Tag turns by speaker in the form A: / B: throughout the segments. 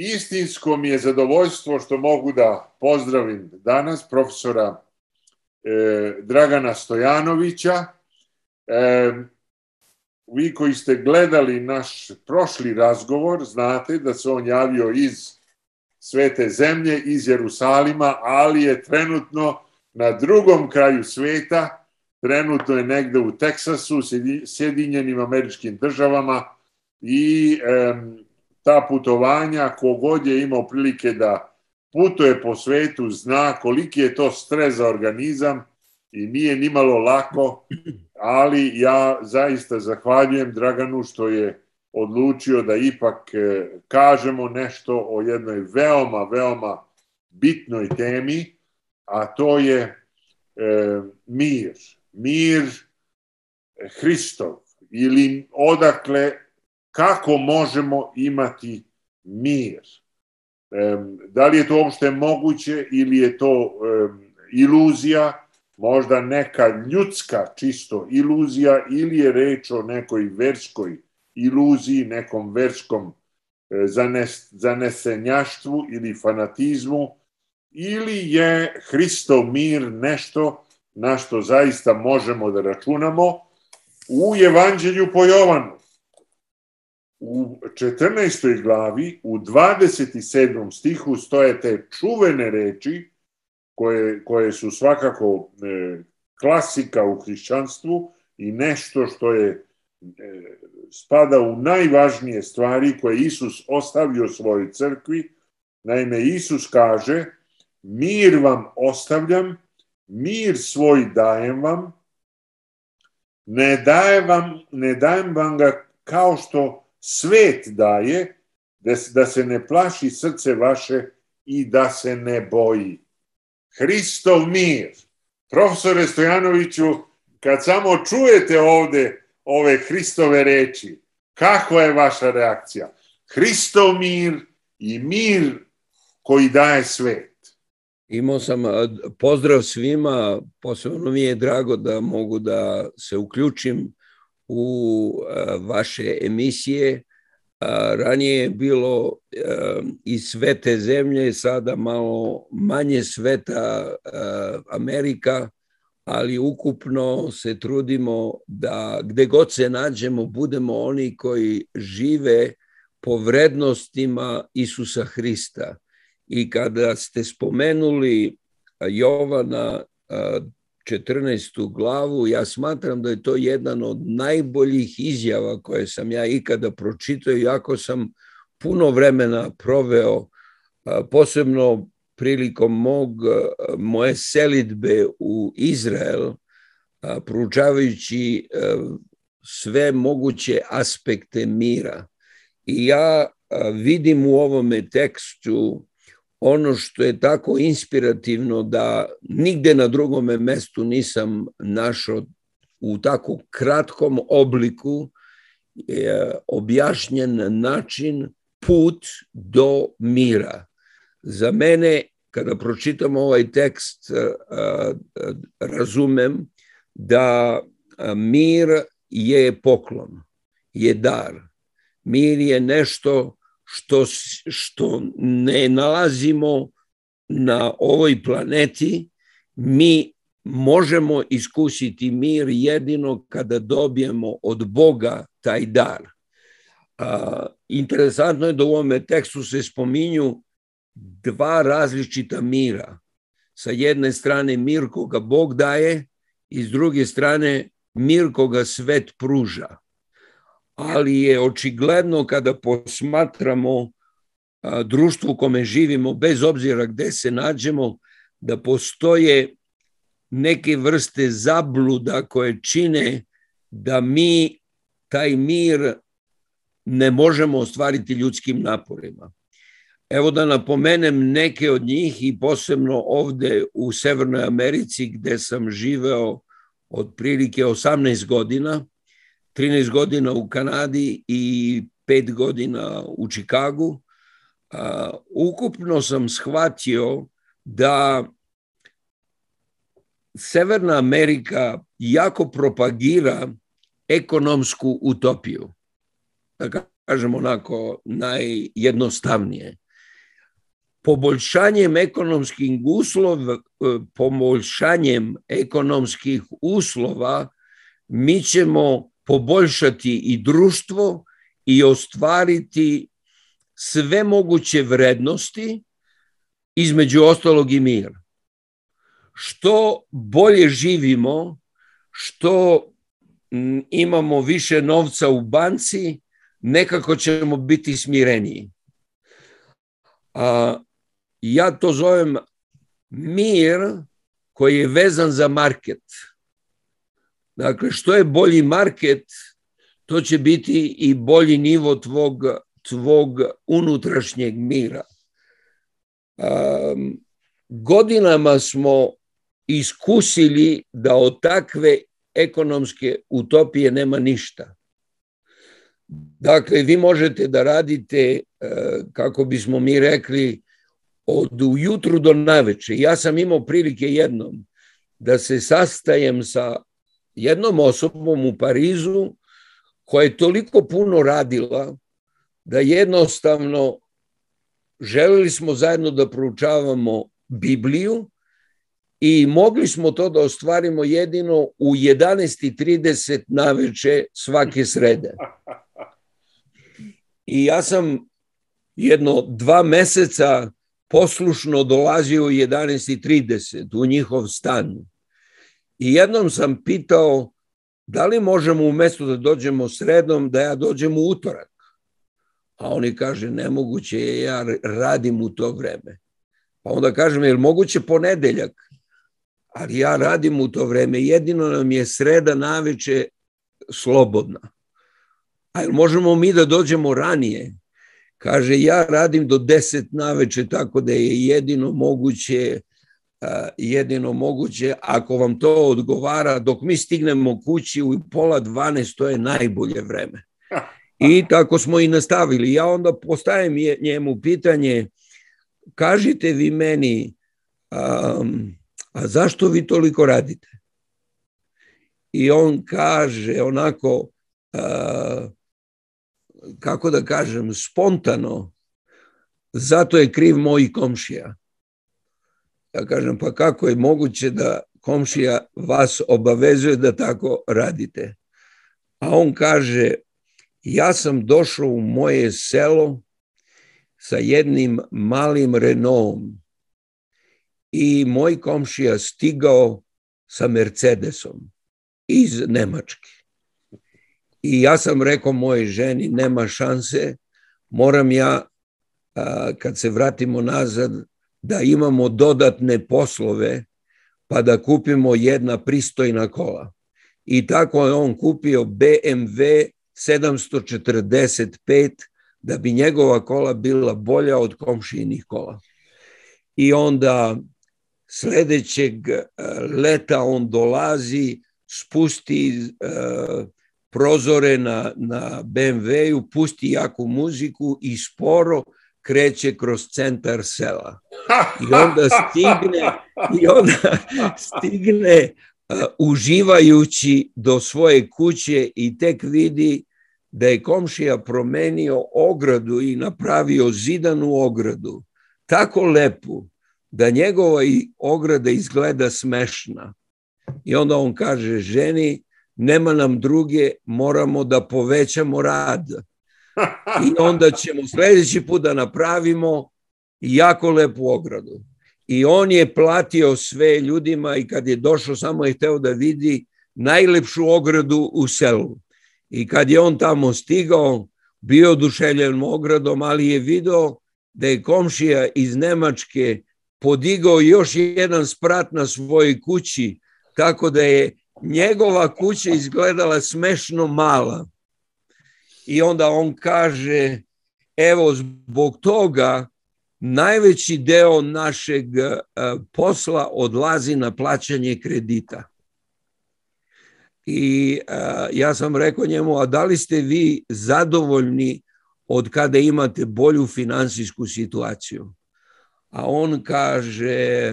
A: istinsko mi je zadovoljstvo što mogu da pozdravim danas profesora e, Dragana Stojanovića. E, vi koji ste gledali naš prošli razgovor, znate da se on javio iz svete zemlje, iz Jerusalima, ali je trenutno na drugom kraju sveta, trenutno je negde u Teksasu, Sjedinjenim američkim državama i e, ta putovanja, kogod je imao prilike da putuje po svetu, zna koliki je to stres za organizam i nije nimalo lako, ali ja zaista zahvaljujem Draganu što je odlučio da ipak e, kažemo nešto o jednoj veoma, veoma bitnoj temi, a to je e, mir. Mir Hristov ili odakle kako možemo imati mir. Da li je to uopšte moguće ili je to iluzija, možda neka ljudska čisto iluzija ili je reč o nekoj verskoj iluziji, nekom verskom e, zanes, zanesenjaštvu ili fanatizmu, ili je Hristov mir nešto na što zaista možemo da računamo? U Evanđelju po Jovanu u 14. glavi, u 27. stihu stoje te čuvene reči koje, koje su svakako e, klasika u hrišćanstvu i nešto što je e, spada u najvažnije stvari koje Isus ostavio svojoj crkvi. Naime, Isus kaže, mir vam ostavljam, mir svoj dajem vam, ne dajem vam, ne dajem vam ga kao što svet daje, da, da se ne plaši srce vaše i da se ne boji. Hristov mir. Profesore Stojanoviću, kad samo čujete ovde ove Hristove reči, kako je vaša reakcija? Hristov mir i mir koji daje svet.
B: Imao sam pozdrav svima, posebno mi je drago da mogu da se uključim u vaše emisije. Ranije je bilo i svete zemlje, sada malo manje sveta Amerika, ali ukupno se trudimo da gde god se nađemo budemo oni koji žive po vrednostima Isusa Hrista. I kada ste spomenuli Jovana 14. glavu, ja smatram da je to jedan od najboljih izjava koje sam ja ikada pročitao, iako sam puno vremena proveo, posebno prilikom mog, moje selitbe u Izrael, proučavajući sve moguće aspekte mira. I ja vidim u ovome tekstu ono što je tako inspirativno da nigde na drugome mestu nisam našao u tako kratkom obliku je objašnjen način put do mira. Za mene, kada pročitam ovaj tekst, razumem da mir je poklon, je dar. Mir je nešto što, što ne nalazimo na ovoj planeti, mi možemo iskusiti mir jedino kada dobijemo od Boga taj dar. A, interesantno je da u ovome tekstu se spominju dva različita mira. Sa jedne strane mir koga Bog daje i s druge strane mir koga svet pruža ali je očigledno kada posmatramo društvo u kome živimo, bez obzira gde se nađemo, da postoje neke vrste zabluda koje čine da mi taj mir ne možemo ostvariti ljudskim naporima. Evo da napomenem neke od njih i posebno ovde u Severnoj Americi gde sam živeo od prilike 18 godina, 13 godina u Kanadi i 5 godina u Čikagu, ukupno sam shvatio da Severna Amerika jako propagira ekonomsku utopiju. Da kažemo onako najjednostavnije. poboljšanjem ekonomskih uslova, poboljšanjem ekonomskih uslova mi ćemo poboljšati i društvo i ostvariti sve moguće vrednosti, između ostalog i mir. Što bolje živimo, što imamo više novca u banci, nekako ćemo biti smireniji. A, ja to zovem mir koji je vezan za market. Dakle, što je bolji market, to će biti i bolji nivo tvog, tvog unutrašnjeg mira. Um, godinama smo iskusili da od takve ekonomske utopije nema ništa. Dakle, vi možete da radite, kako bismo mi rekli, od ujutru do naveče. Ja sam imao prilike jednom da se sastajem sa jednom osobom u Parizu koja je toliko puno radila da jednostavno želeli smo zajedno da proučavamo Bibliju i mogli smo to da ostvarimo jedino u 11.30 na veče svake srede. I ja sam jedno dva meseca poslušno dolazio u 11.30 u njihov stan. I jednom sam pitao da li možemo umesto da dođemo sredom, da ja dođem u utorak. A oni kaže, nemoguće je, ja radim u to vreme. Pa onda kažem, je li moguće ponedeljak? Ali ja radim u to vreme, jedino nam je sreda naveče slobodna. A jel možemo mi da dođemo ranije? Kaže, ja radim do 10 naveče, tako da je jedino moguće jedino moguće, ako vam to odgovara, dok mi stignemo kući u pola 12, to je najbolje vreme. I tako smo i nastavili. Ja onda postajem njemu pitanje, kažite vi meni, um, a zašto vi toliko radite? I on kaže onako, uh, kako da kažem, spontano, zato je kriv moj komšija. Ja kažem, pa kako je moguće da komšija vas obavezuje da tako radite? A on kaže, ja sam došao u moje selo sa jednim malim Renaultom i moj komšija stigao sa Mercedesom iz Nemačke. I ja sam rekao moje ženi, nema šanse, moram ja, kad se vratimo nazad, da imamo dodatne poslove, pa da kupimo jedna pristojna kola. I tako je on kupio BMW 745 da bi njegova kola bila bolja od komšijinih kola. I onda sledećeg e, leta on dolazi, spusti uh, prozore na, na BMW-u, pusti jaku muziku i sporo kreće kroz centar sela. I onda stigne, i onda stigne uh, uživajući do svoje kuće i tek vidi da je komšija promenio ogradu i napravio zidanu ogradu, tako lepu, da njegova ograda izgleda smešna. I onda on kaže ženi, nema nam druge, moramo da povećamo rad. I onda ćemo sledeći put da napravimo jako lepu ogradu. I on je platio sve ljudima i kad je došao samo je hteo da vidi najlepšu ogradu u selu. I kad je on tamo stigao, bio oduševljen ogradom, ali je video da je komšija iz Nemačke podigao još jedan sprat na svojoj kući, tako da je njegova kuća izgledala smešno mala. I onda on kaže, evo zbog toga najveći deo našeg posla odlazi na plaćanje kredita. I a, ja sam rekao njemu, a da li ste vi zadovoljni od kada imate bolju finansijsku situaciju? A on kaže,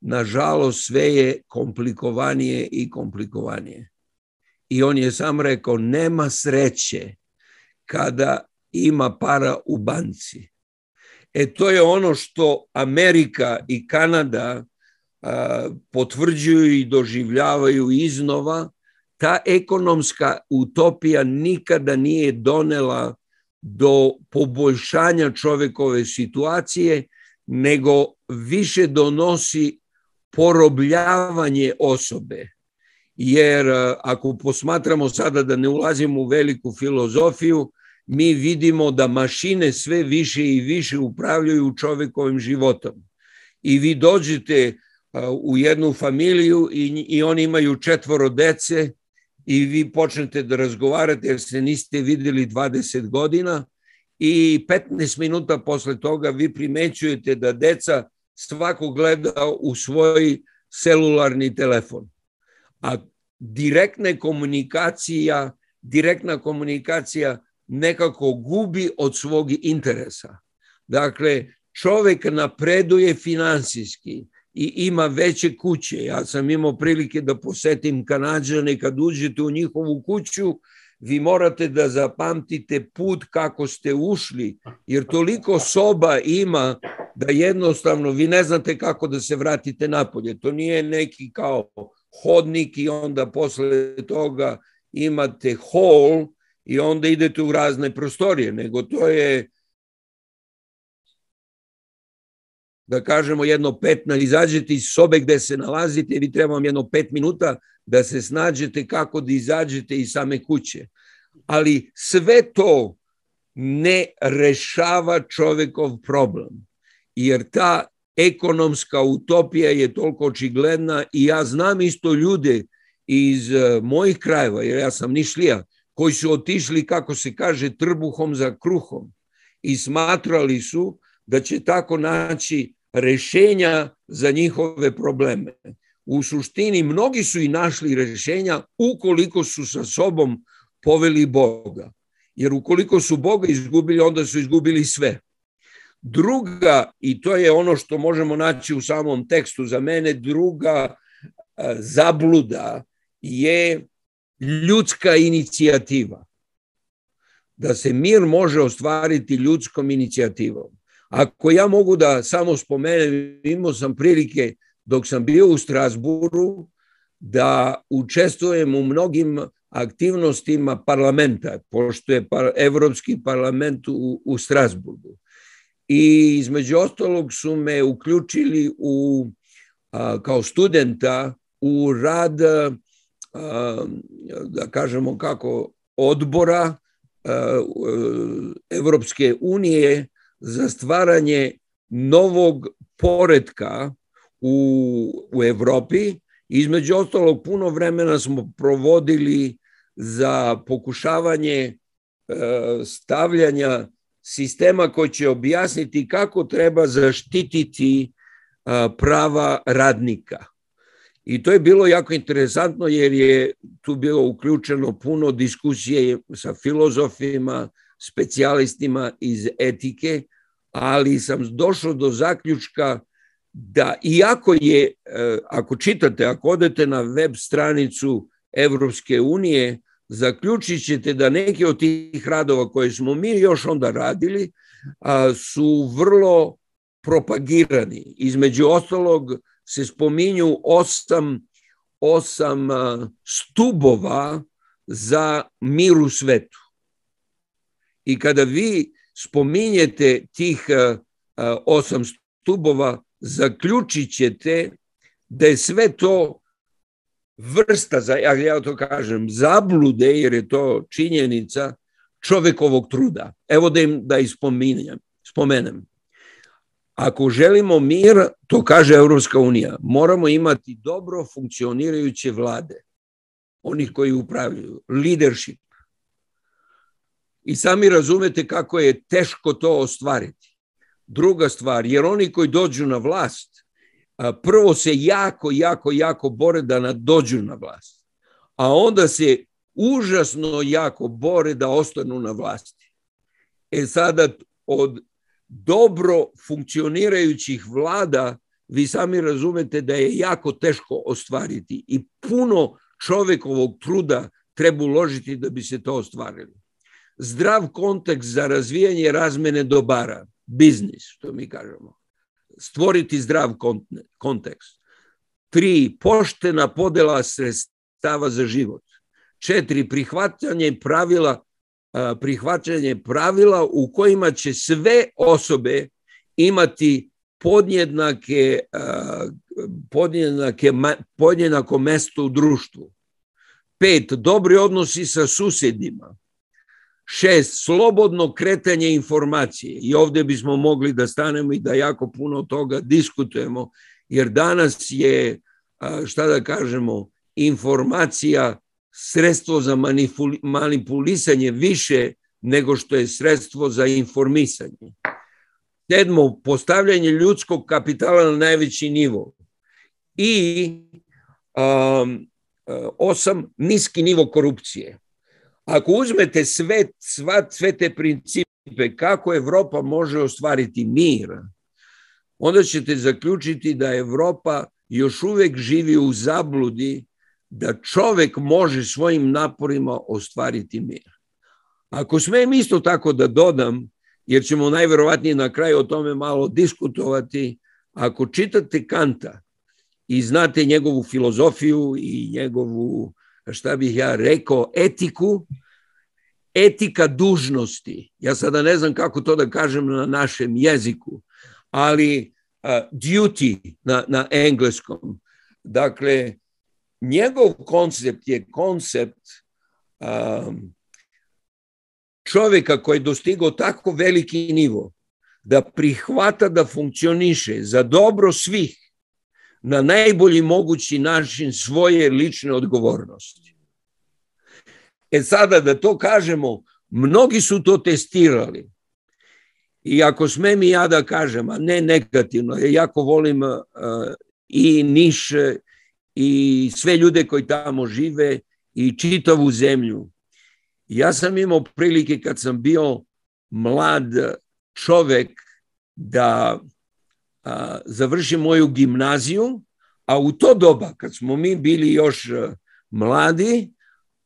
B: nažalost sve je komplikovanije i komplikovanije. I on je sam rekao, nema sreće kada ima para u banci. E to je ono što Amerika i Kanada a, potvrđuju i doživljavaju iznova. Ta ekonomska utopija nikada nije donela do poboljšanja čovekove situacije, nego više donosi porobljavanje osobe. Jer ako posmatramo sada da ne ulazimo u veliku filozofiju, mi vidimo da mašine sve više i više upravljaju čovekovim životom. I vi dođete u jednu familiju i, i oni imaju četvoro dece i vi počnete da razgovarate jer se niste videli 20 godina i 15 minuta posle toga vi primećujete da deca svako gleda u svoj celularni telefon. A direktna komunikacija, direktna komunikacija nekako gubi od svog interesa. Dakle, čovek napreduje finansijski i ima veće kuće. Ja sam imao prilike da posetim Kanadžane, kad uđete u njihovu kuću, vi morate da zapamtite put kako ste ušli, jer toliko soba ima da jednostavno vi ne znate kako da se vratite napolje. To nije neki kao hodnik i onda posle toga imate hall i onda idete u razne prostorije, nego to je da kažemo jedno pet, izađete iz sobe gde se nalazite i vi treba vam jedno pet minuta da se snađete kako da izađete iz same kuće. Ali sve to ne rešava čovekov problem, jer ta ekonomska utopija je toliko očigledna i ja znam isto ljude iz eh, mojih krajeva, jer ja sam nišlija, koji su otišli, kako se kaže, trbuhom za kruhom i smatrali su da će tako naći rešenja za njihove probleme. U suštini mnogi su i našli rešenja ukoliko su sa sobom poveli Boga. Jer ukoliko su Boga izgubili, onda su izgubili sve. Druga, i to je ono što možemo naći u samom tekstu za mene, druga zabluda je ljudska inicijativa. Da se mir može ostvariti ljudskom inicijativom. Ako ja mogu da samo spomenem, imao sam prilike dok sam bio u Strasburu da učestvujem u mnogim aktivnostima parlamenta, pošto je Evropski parlament u, u Strasburgu. I između ostalog su me uključili u, a, kao studenta u rad, a, da kažemo kako, odbora a, Evropske unije za stvaranje novog poredka u, u Evropi. Između ostalog, puno vremena smo provodili za pokušavanje e, stavljanja sistema koji će objasniti kako treba zaštititi prava radnika. I to je bilo jako interesantno jer je tu bilo uključeno puno diskusije sa filozofima, specijalistima iz etike, ali sam došao do zaključka da iako je, e, ako čitate, ako odete na web stranicu Evropske unije, zaključit ćete da neki od tih radova koje smo mi još onda radili su vrlo propagirani. Između ostalog se spominju osam, osam stubova za mir u svetu. I kada vi spominjete tih osam stubova, zaključit ćete da je sve to vrsta, ja to kažem, zablude, jer je to činjenica čovekovog truda. Evo da im da ispominjem, spomenem. Ako želimo mir, to kaže Evropska unija, moramo imati dobro funkcionirajuće vlade, onih koji upravljaju, leadership. I sami razumete kako je teško to ostvariti. Druga stvar, jer oni koji dođu na vlast, prvo se jako, jako, jako bore da dođu na vlast, a onda se užasno jako bore da ostanu na vlasti. E sada od dobro funkcionirajućih vlada vi sami razumete da je jako teško ostvariti i puno čovekovog truda treba uložiti da bi se to ostvarili. zdrav kontekst za razvijanje razmene dobara, biznis, što mi kažemo. Stvoriti zdrav kontekst. Tri, poštena podela sredstava za život. Četiri, prihvatanje pravila prihvaćanje pravila u kojima će sve osobe imati podjednake, podjednake, podjednako mesto u društvu. Pet, dobri odnosi sa susedima. Šest, slobodno kretanje informacije. I ovde bismo mogli da stanemo i da jako puno toga diskutujemo, jer danas je, šta da kažemo, informacija sredstvo za manipulisanje više nego što je sredstvo za informisanje. Sedmo, postavljanje ljudskog kapitala na najveći nivo. I osam, niski nivo korupcije. Ako uzmete sve, sva, sve te principe kako Evropa može ostvariti mir, onda ćete zaključiti da Evropa još uvek živi u zabludi da čovek može svojim naporima ostvariti mir. Ako smem isto tako da dodam, jer ćemo najverovatnije na kraju o tome malo diskutovati, ako čitate Kanta i znate njegovu filozofiju i njegovu, šta bih ja rekao, etiku, etika dužnosti, ja sada ne znam kako to da kažem na našem jeziku, ali uh, duty na, na engleskom, dakle, njegov koncept je koncept um, čoveka koji je dostigao tako veliki nivo da prihvata da funkcioniše za dobro svih na najbolji mogući način svoje lične odgovornosti. E sada da to kažemo, mnogi su to testirali. I ako smem i ja da kažem, a ne negativno, ja jako volim uh, i Niš i sve ljude koji tamo žive i čitavu zemlju. Ja sam imao prilike kad sam bio mlad čovek da a, završim moju gimnaziju, a u to doba kad smo mi bili još mladi,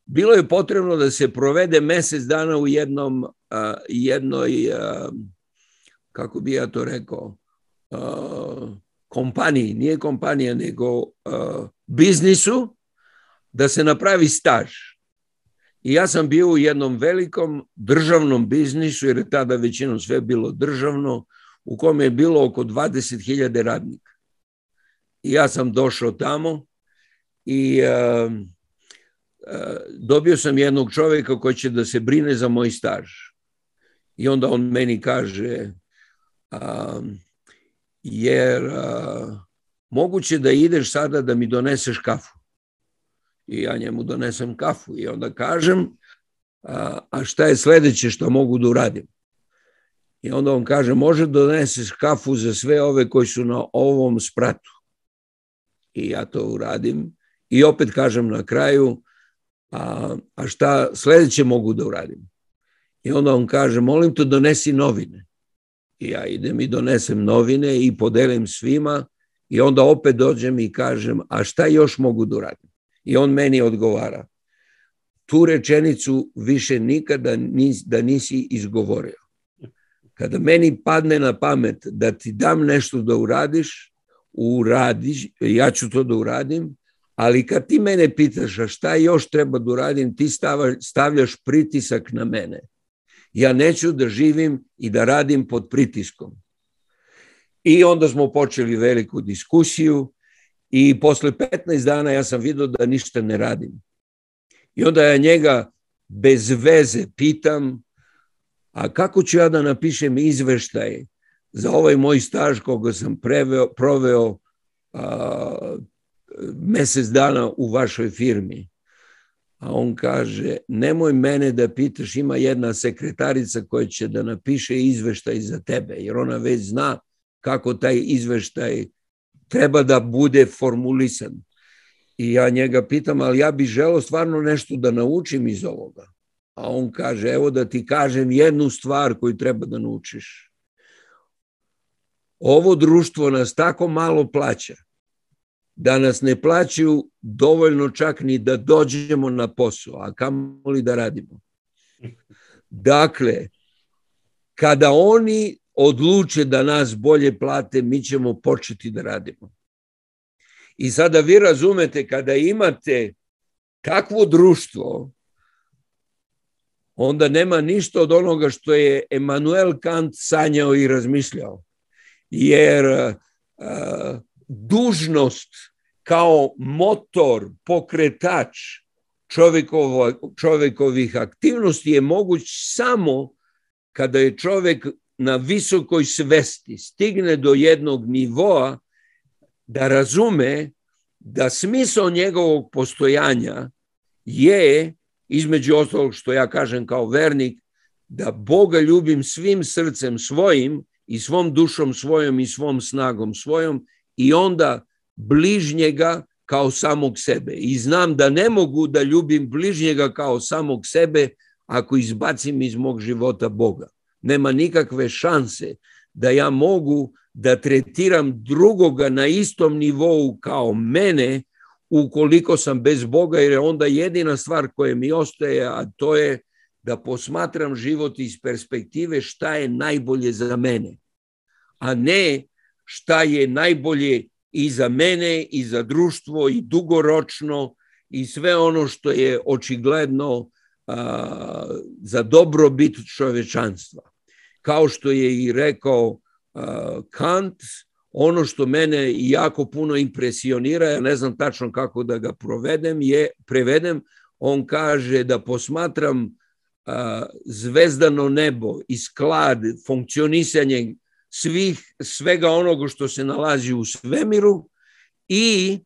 B: bilo je potrebno da se provede mesec dana u jednom a, jednoj a, kako bi ja to rekao kompaniji, nije kompanija nego biznisu, da se napravi staž. I ja sam bio u jednom velikom državnom biznisu, jer je tada većinom sve bilo državno, u kome je bilo oko 20.000 radnika. I ja sam došao tamo i uh, dobio sam jednog čoveka koji će da se brine za moj staž. I onda on meni kaže, uh, jer moguće da ideš sada da mi doneseš kafu. I ja njemu donesem kafu i onda kažem, a šta je sledeće što mogu da uradim? I onda on kaže, može da doneseš kafu za sve ove koji su na ovom spratu. I ja to uradim. I opet kažem na kraju, a, a šta sledeće mogu da uradim? I onda on kaže, molim te donesi novine. I ja idem i donesem novine i podelim svima i onda opet dođem i kažem, a šta još mogu da uradim? I on meni odgovara, tu rečenicu više nikada nis, da nisi izgovorio. Kada meni padne na pamet da ti dam nešto da uradiš, uradiš, ja ću to da uradim, ali kad ti mene pitaš a šta još treba da uradim, ti stavljaš pritisak na mene ja neću da živim i da radim pod pritiskom. I onda smo počeli veliku diskusiju i posle 15 dana ja sam vidio da ništa ne radim. I onda ja njega bez veze pitam, a kako ću ja da napišem izveštaj za ovaj moj staž koga sam preveo, proveo a, mesec dana u vašoj firmi? A on kaže, nemoj mene da pitaš, ima jedna sekretarica koja će da napiše izveštaj za tebe, jer ona već zna kako taj izveštaj treba da bude formulisan. I ja njega pitam, ali ja bih želeo stvarno nešto da naučim iz ovoga. A on kaže, evo da ti kažem jednu stvar koju treba da naučiš. Ovo društvo nas tako malo plaća da nas ne plaćaju dovoljno čak ni da dođemo na posao, a kamo li da radimo. Dakle, kada oni odluče da nas bolje plate, mi ćemo početi da radimo. I sada vi razumete, kada imate takvo društvo, onda nema ništa od onoga što je Emanuel Kant sanjao i razmišljao. Jer uh, dužnost kao motor, pokretač čovekovih aktivnosti je moguć samo kada je čovek na visokoj svesti stigne do jednog nivoa da razume da smisao njegovog postojanja je, između ostalog što ja kažem kao vernik, da Boga ljubim svim srcem svojim i svom dušom svojom i svom snagom svojom i onda bližnjega kao samog sebe. I znam da ne mogu da ljubim bližnjega kao samog sebe ako izbacim iz mog života Boga. Nema nikakve šanse da ja mogu da tretiram drugoga na istom nivou kao mene ukoliko sam bez Boga, jer je onda jedina stvar koja mi ostaje, a to je da posmatram život iz perspektive šta je najbolje za mene, a ne šta je najbolje i za mene i za društvo i dugoročno i sve ono što je očigledno a, za dobrobit čovečanstva. Kao što je i rekao a, Kant, ono što mene jako puno impresionira, ja ne znam tačno kako da ga provedem, je, prevedem, on kaže da posmatram a, zvezdano nebo i sklad, funkcionisanje svih, svega onoga što se nalazi u svemiru i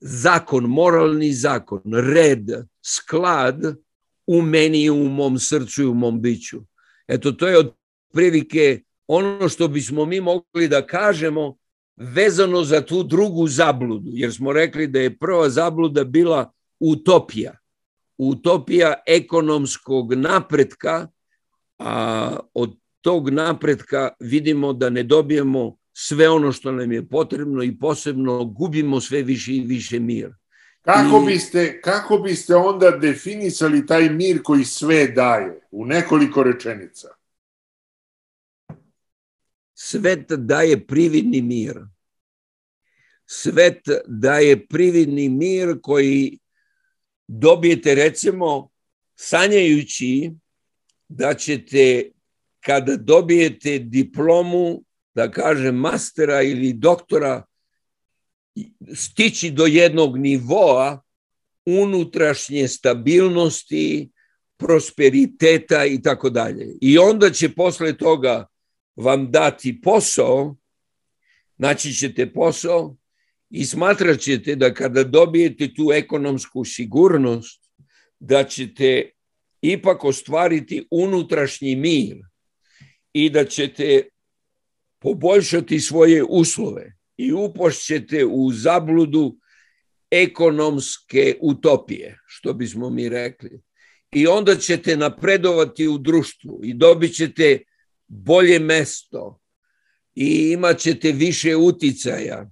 B: zakon, moralni zakon, red, sklad u meni u mom srcu i u mom biću. Eto, to je od prilike ono što bismo mi mogli da kažemo vezano za tu drugu zabludu, jer smo rekli da je prva zabluda bila utopija. Utopija ekonomskog napretka, a od tog napretka vidimo da ne dobijemo sve ono što nam je potrebno i posebno gubimo sve više i više mir.
A: Kako biste, kako biste onda definisali taj mir koji sve daje u nekoliko rečenica?
B: Svet daje prividni mir. Svet daje prividni mir koji dobijete recimo sanjajući da ćete kada dobijete diplomu, da kažem mastera ili doktora, stići do jednog nivoa unutrašnje stabilnosti, prosperiteta i tako dalje. I onda će posle toga vam dati posao, naći ćete posao i smatrat ćete da kada dobijete tu ekonomsku sigurnost, da ćete ipak ostvariti unutrašnji mir i da ćete poboljšati svoje uslove i upošćete u zabludu ekonomske utopije, što bismo mi rekli. I onda ćete napredovati u društvu i dobit ćete bolje mesto i imat ćete više uticaja.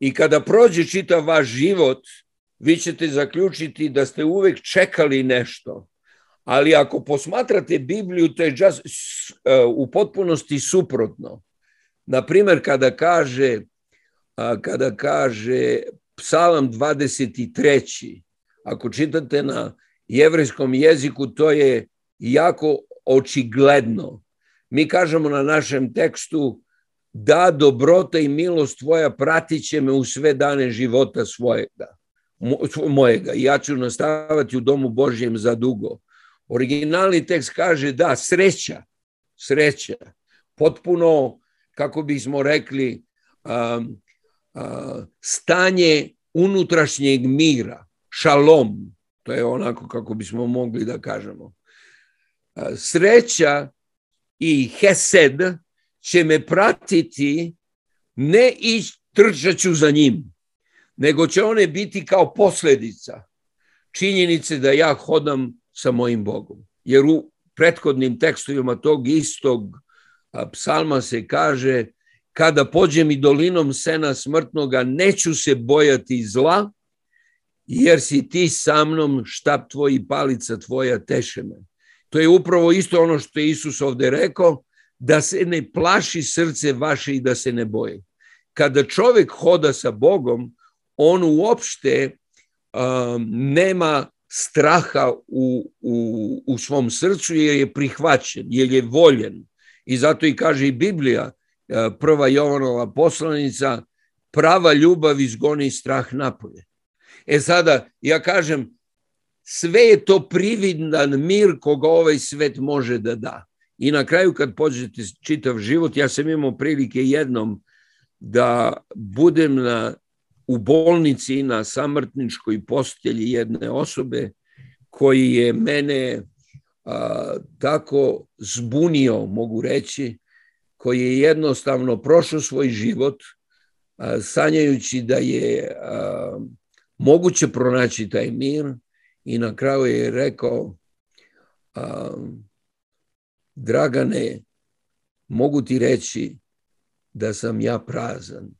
B: I kada prođe čitav vaš život, vi ćete zaključiti da ste uvek čekali nešto ali ako posmatrate Bibliju, to je just, uh, u potpunosti suprotno. Na primer, kada kaže, uh, kada kaže Psalam 23. Ako čitate na jevrejskom jeziku, to je jako očigledno. Mi kažemo na našem tekstu da dobrota i milost tvoja pratit će me u sve dane života svojega, mojega. Ja ću nastavati u domu Božjem za dugo. Originalni tekst kaže da, sreća, sreća, potpuno, kako bismo rekli, um, uh, stanje unutrašnjeg mira, šalom, to je onako kako bismo mogli da kažemo. Sreća i hesed će me pratiti ne i trčaću za njim, nego će one biti kao posledica činjenice da ja hodam sa mojim Bogom. Jer u prethodnim tekstovima tog istog psalma se kaže kada pođem i dolinom sena smrtnoga neću se bojati zla jer si ti sa mnom štap tvoj i palica tvoja teše me. To je upravo isto ono što je Isus ovde rekao, da se ne plaši srce vaše i da se ne boji. Kada čovek hoda sa Bogom, on uopšte um, nema straha u, u, u svom srcu jer je prihvaćen, jer je voljen. I zato i kaže i Biblija, uh, prva Jovanova poslanica, prava ljubav izgoni strah napolje. E sada, ja kažem, sve je to prividan mir koga ovaj svet može da da. I na kraju kad pođete čitav život, ja sam imao prilike jednom da budem na, u bolnici na samrtničkoj postelji jedne osobe koji je mene a, tako zbunio, mogu reći, koji je jednostavno prošao svoj život a, sanjajući da je a, moguće pronaći taj mir i na kraju je rekao a, Dragane, mogu ti reći da sam ja prazan.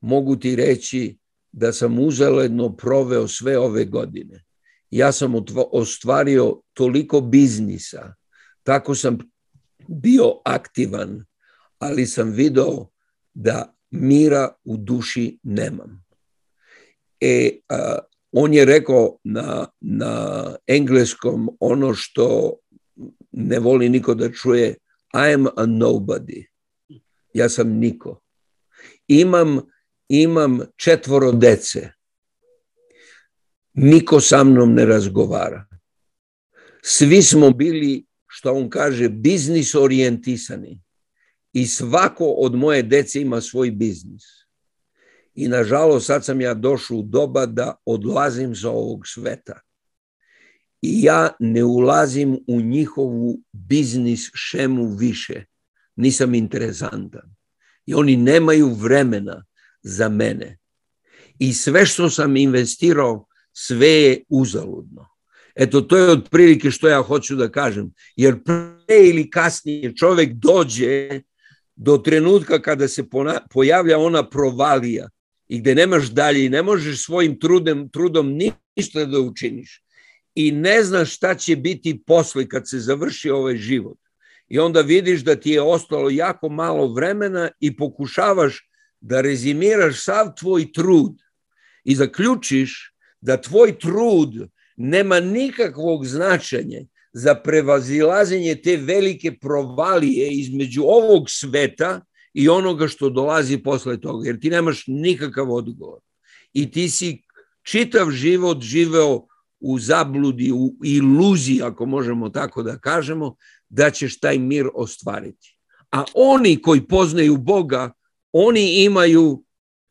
B: Mogu ti reći da sam uzeledno proveo sve ove godine. Ja sam ostvario toliko biznisa, tako sam bio aktivan, ali sam video da mira u duši nemam. E, a, on je rekao na, na engleskom ono što ne voli niko da čuje I am a nobody. Ja sam niko. Imam, imam četvoro dece. Niko sa mnom ne razgovara. Svi smo bili, što on kaže, biznis orijentisani. I svako od moje dece ima svoj biznis. I nažalost sad sam ja došao u doba da odlazim za ovog sveta i ja ne ulazim u njihovu biznis šemu više. Nisam interesantan. I oni nemaju vremena za mene. I sve što sam investirao, sve je uzaludno. Eto, to je otprilike što ja hoću da kažem. Jer pre ili kasnije čovek dođe do trenutka kada se pojavlja ona provalija i gde nemaš dalje i ne možeš svojim trudom, trudom ništa da učiniš i ne znaš šta će biti posle kad se završi ovaj život. I onda vidiš da ti je ostalo jako malo vremena i pokušavaš da rezimiraš sav tvoj trud i zaključiš da tvoj trud nema nikakvog značenja za prevazilazenje te velike provalije između ovog sveta i onoga što dolazi posle toga, jer ti nemaš nikakav odgovor. I ti si čitav život živeo u zabludi, u iluziji, ako možemo tako da kažemo, da ćeš taj mir ostvariti. A oni koji poznaju Boga, oni imaju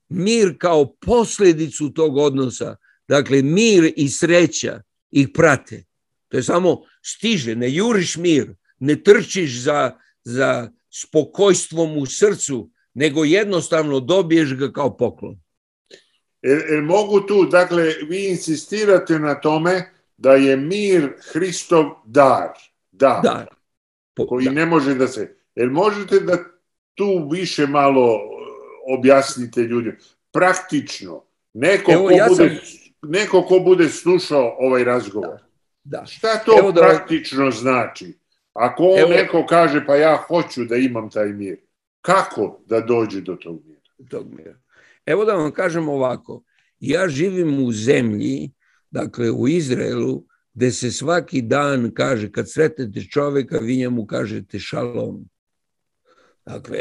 B: mir kao posledicu tog odnosa. Dakle, mir i sreća ih prate. To je samo stiže, ne juriš mir, ne trčiš za, za spokojstvom u srcu, nego jednostavno dobiješ ga kao poklon.
A: Jer, jer mogu tu, dakle, vi insistirate na tome da je mir Hristov dar. Dar. dar. Po, koji da. ne može da se... Jer možete da tu više malo objasnite ljudima. Praktično, neko, Evo, ko, ja bude, sam... neko ko bude slušao ovaj razgovor, da. Da. šta to Evo da... praktično znači? Ako on Evo... neko kaže, pa ja hoću da imam taj mir, kako da dođe do tog mira?
B: Tog mira. Evo da vam kažem ovako, ja živim u zemlji, dakle u Izraelu, gde se svaki dan kaže, kad sretnete čoveka, vi njemu kažete šalom. Dakle,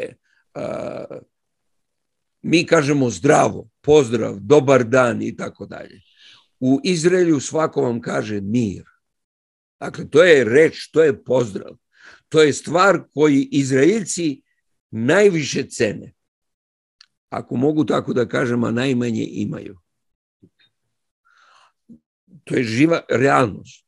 B: a, mi kažemo zdravo, pozdrav, dobar dan i tako dalje. U Izraelu svako vam kaže mir. Dakle, to je reč, to je pozdrav. To je stvar koji Izraelci najviše cene ako mogu tako da kažem, a najmanje imaju. To je živa realnost.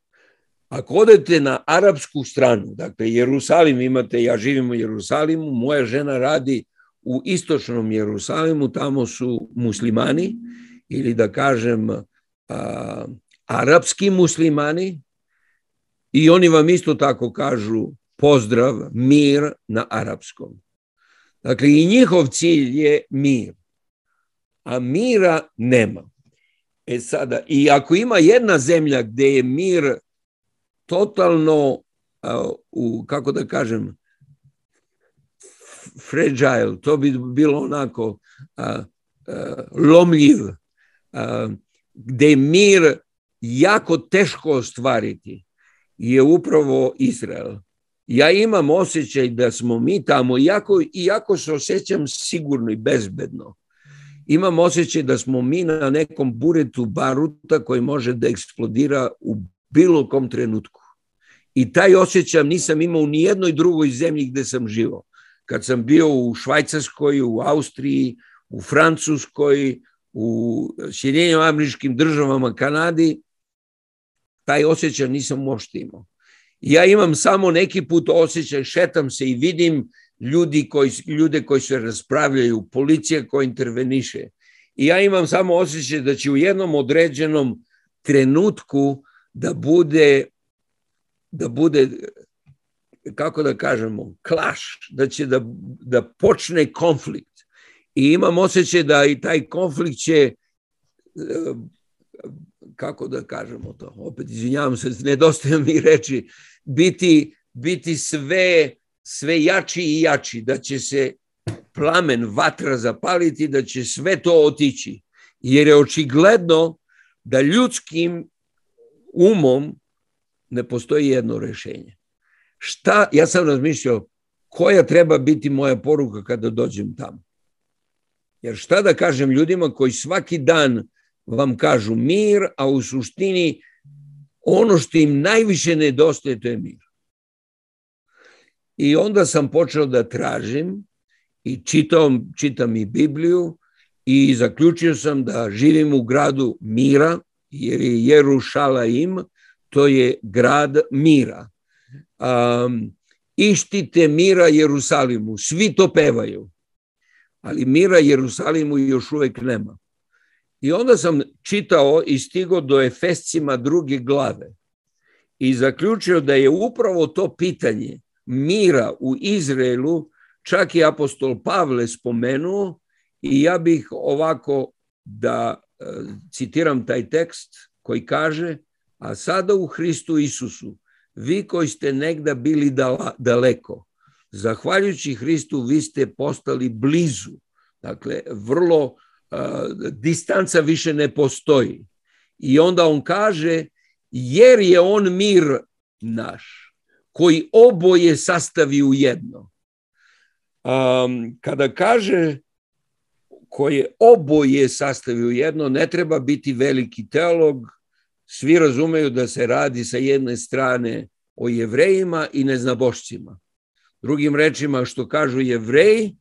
B: Ako odete na arapsku stranu, dakle Jerusalim imate, ja živim u Jerusalimu, moja žena radi u istočnom Jerusalimu, tamo su muslimani ili da kažem a, arapski muslimani i oni vam isto tako kažu pozdrav, mir na arapskom. Dakle, i njihov cilj je mir, a mira nema. E sada, i ako ima jedna zemlja gde je mir totalno u, kako da kažem, fragile, to bi bilo onako a, a, lomljiv, a, gde mir jako teško ostvariti, je upravo Izrael. Ja imam osjećaj da smo mi tamo, iako, iako se osjećam sigurno i bezbedno, imam osjećaj da smo mi na nekom buretu baruta koji može da eksplodira u bilo kom trenutku. I taj osjećaj nisam imao u nijednoj drugoj zemlji gde sam živo. Kad sam bio u Švajcarskoj, u Austriji, u Francuskoj, u Sjedinjenim američkim državama, Kanadi, taj osjećaj nisam uopšte imao. Ja imam samo neki put osjećaj, šetam se i vidim ljudi koji, ljude koji se raspravljaju, policija koja interveniše. I ja imam samo osjećaj da će u jednom određenom trenutku da bude da bude kako da kažemo, klaš, da će da, da počne konflikt. I imam osjećaj da i taj konflikt će kako da kažemo to, opet izvinjavam se, nedostaje mi reči, biti, biti sve, sve jači i jači, da će se plamen, vatra zapaliti, da će sve to otići. Jer je očigledno da ljudskim umom ne postoji jedno rešenje. Šta, ja sam razmišljao, koja treba biti moja poruka kada dođem tamo? Jer šta da kažem ljudima koji svaki dan vam kažu mir, a u suštini ono što im najviše nedostaje to je mir. I onda sam počeo da tražim i čitao, čitam i Bibliju i zaključio sam da živim u gradu mira, jer je Jerušalaim, to je grad mira. Um, ištite mira Jerusalimu, svi to pevaju, ali mira Jerusalimu još uvek nema. I onda sam čitao i stigo do Efescima druge glave i zaključio da je upravo to pitanje mira u Izraelu čak i apostol Pavle spomenuo i ja bih ovako da e, citiram taj tekst koji kaže a sada u Hristu Isusu vi koji ste negda bili daleko zahvaljujući Hristu vi ste postali blizu. Dakle vrlo distanca više ne postoji. I onda on kaže, jer je on mir naš, koji oboje sastavi u jedno. Um, kada kaže koje oboje sastavi u jedno, ne treba biti veliki teolog, svi razumeju da se radi sa jedne strane o jevrejima i neznabošcima. Drugim rečima, što kažu jevreji,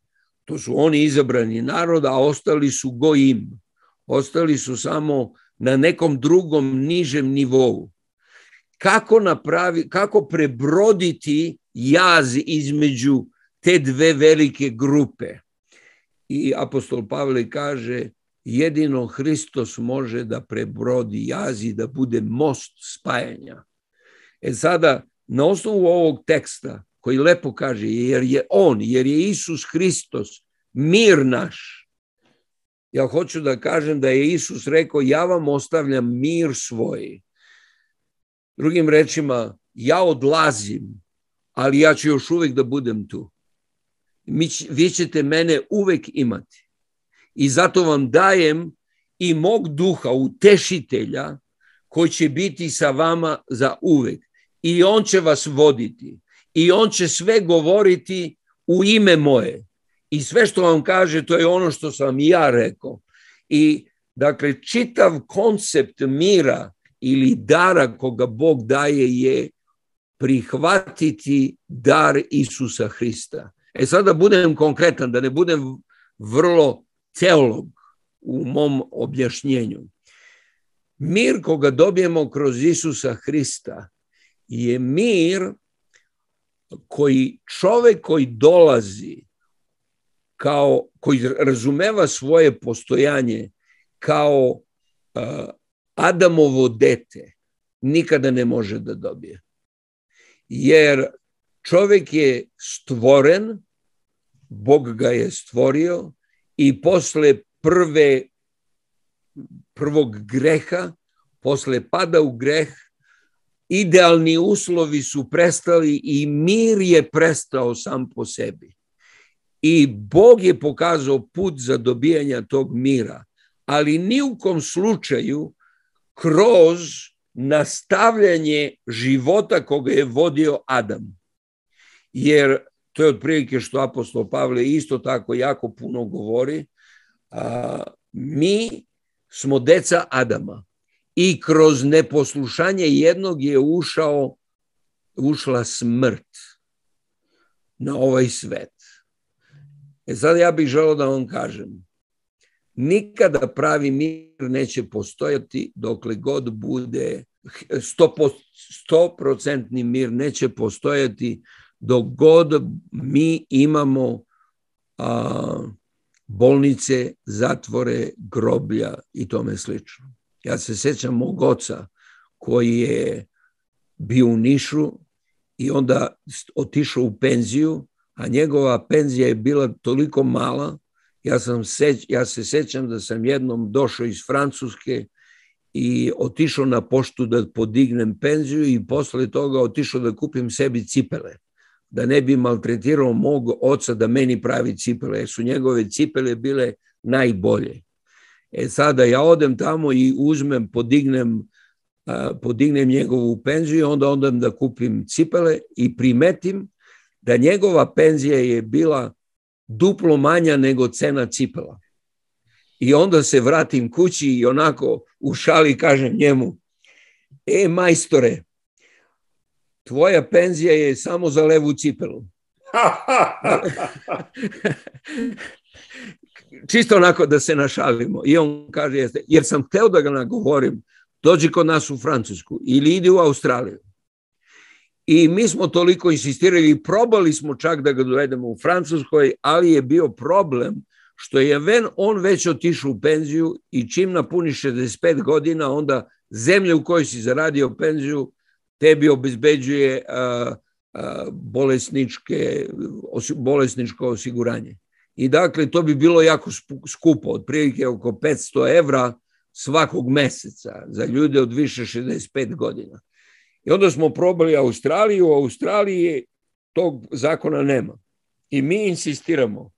B: To su oni izabrani narod, a ostali su gojim. Ostali su samo na nekom drugom nižem nivou. Kako, napravi, kako prebroditi jaz između te dve velike grupe? I apostol Pavle kaže, jedino Hristos može da prebrodi jaz i da bude most spajanja. E sada, na osnovu ovog teksta, koji lepo kaže, jer je On, jer je Isus Hristos, mir naš. Ja hoću da kažem da je Isus rekao, ja vam ostavljam mir svoj. Drugim rečima, ja odlazim, ali ja ću još uvek da budem tu. Mi, vi ćete mene uvek imati. I zato vam dajem i mog duha, utešitelja, koji će biti sa vama za uvek. I on će vas voditi i on će sve govoriti u ime moje. I sve što vam kaže, to je ono što sam ja rekao. I dakle, čitav koncept mira ili dara koga Bog daje je prihvatiti dar Isusa Hrista. E sad da budem konkretan, da ne budem vrlo teolog u mom objašnjenju. Mir koga dobijemo kroz Isusa Hrista je mir koji čovek koji dolazi kao, koji razumeva svoje postojanje kao uh, Adamovo dete, nikada ne može da dobije. Jer čovek je stvoren, Bog ga je stvorio i posle prve, prvog greha, posle pada u greh, idealni uslovi su prestali i mir je prestao sam po sebi. I Bog je pokazao put za dobijanje tog mira, ali ni u kom slučaju kroz nastavljanje života koga je vodio Adam. Jer to je otprilike što apostol Pavle isto tako jako puno govori. A, mi smo deca Adama i kroz neposlušanje jednog je ušao, ušla smrt na ovaj svet. E sad ja bih želao da vam kažem, nikada pravi mir neće postojati dokle god bude 100%, mir neće postojati dok god mi imamo a, bolnice, zatvore, groblja i tome slično. Ja se sećam mog oca koji je bio u Nišu i onda otišao u penziju, a njegova penzija je bila toliko mala, ja, sam seć, ja se sećam da sam jednom došao iz Francuske i otišao na poštu da podignem penziju i posle toga otišao da kupim sebi cipele da ne bi maltretirao mog oca da meni pravi cipele, jer su njegove cipele bile najbolje. E sada ja odem tamo i uzmem, podignem, podignem njegovu penziju onda odem da kupim cipele i primetim da njegova penzija je bila duplo manja nego cena cipela. I onda se vratim kući i onako u šali kažem njemu, e majstore, tvoja penzija je samo za levu cipelu. Čisto onako da se našalimo. I on kaže, jer sam hteo da ga nagovorim, dođi kod nas u Francusku ili idi u Australiju. I mi smo toliko insistirali i probali smo čak da ga dovedemo u Francuskoj, ali je bio problem što je ven on već otišao u penziju i čim napuni 65 godina, onda zemlja u kojoj si zaradio penziju tebi obezbeđuje a, a, bolesničke, osi, bolesničko osiguranje. I dakle, to bi bilo jako skupo, otprilike oko 500 evra svakog meseca za ljude od više 65 godina. I onda smo probali Australiju, u Australiji tog zakona nema. I mi insistiramo,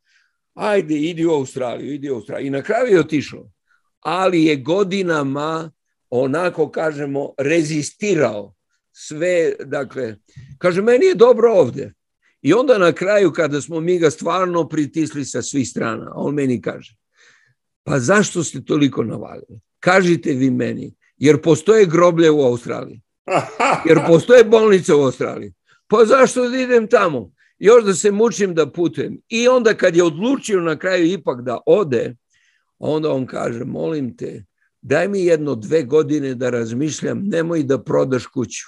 B: ajde, idi u Australiju, idi u Australiju. I na kraju je otišao. Ali je godinama, onako kažemo, rezistirao sve, dakle, kaže, meni je dobro ovde. I onda na kraju, kada smo mi ga stvarno pritisli sa svih strana, on meni kaže, pa zašto ste toliko navalili? Kažite vi meni, jer postoje groblje u Australiji. Jer postoje bolnice u Australiji. Pa zašto da idem tamo? Još da se mučim da putujem. I onda kad je odlučio na kraju ipak da ode, onda on kaže, molim te, daj mi jedno dve godine da razmišljam, nemoj da prodaš kuću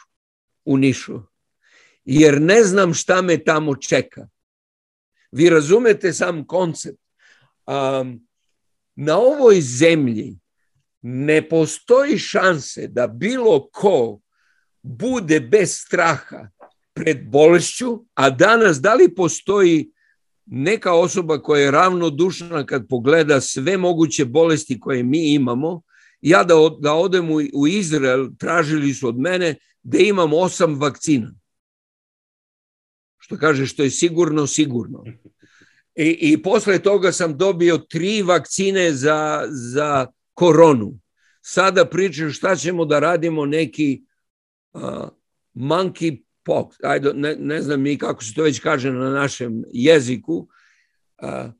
B: u Nišu, jer ne znam šta me tamo čeka. Vi razumete sam koncept. Um, na ovoj zemlji ne postoji šanse da bilo ko bude bez straha pred bolešću, a danas da li postoji neka osoba koja je ravnodušna kad pogleda sve moguće bolesti koje mi imamo, ja da, da odem u, u Izrael, tražili su od mene da imam osam vakcina. Što kaže, što je sigurno, sigurno. I, i posle toga sam dobio tri vakcine za, za koronu. Sada pričam šta ćemo da radimo neki uh, monkey pox, ajde, ne, ne znam mi kako se to već kaže na našem jeziku, uh,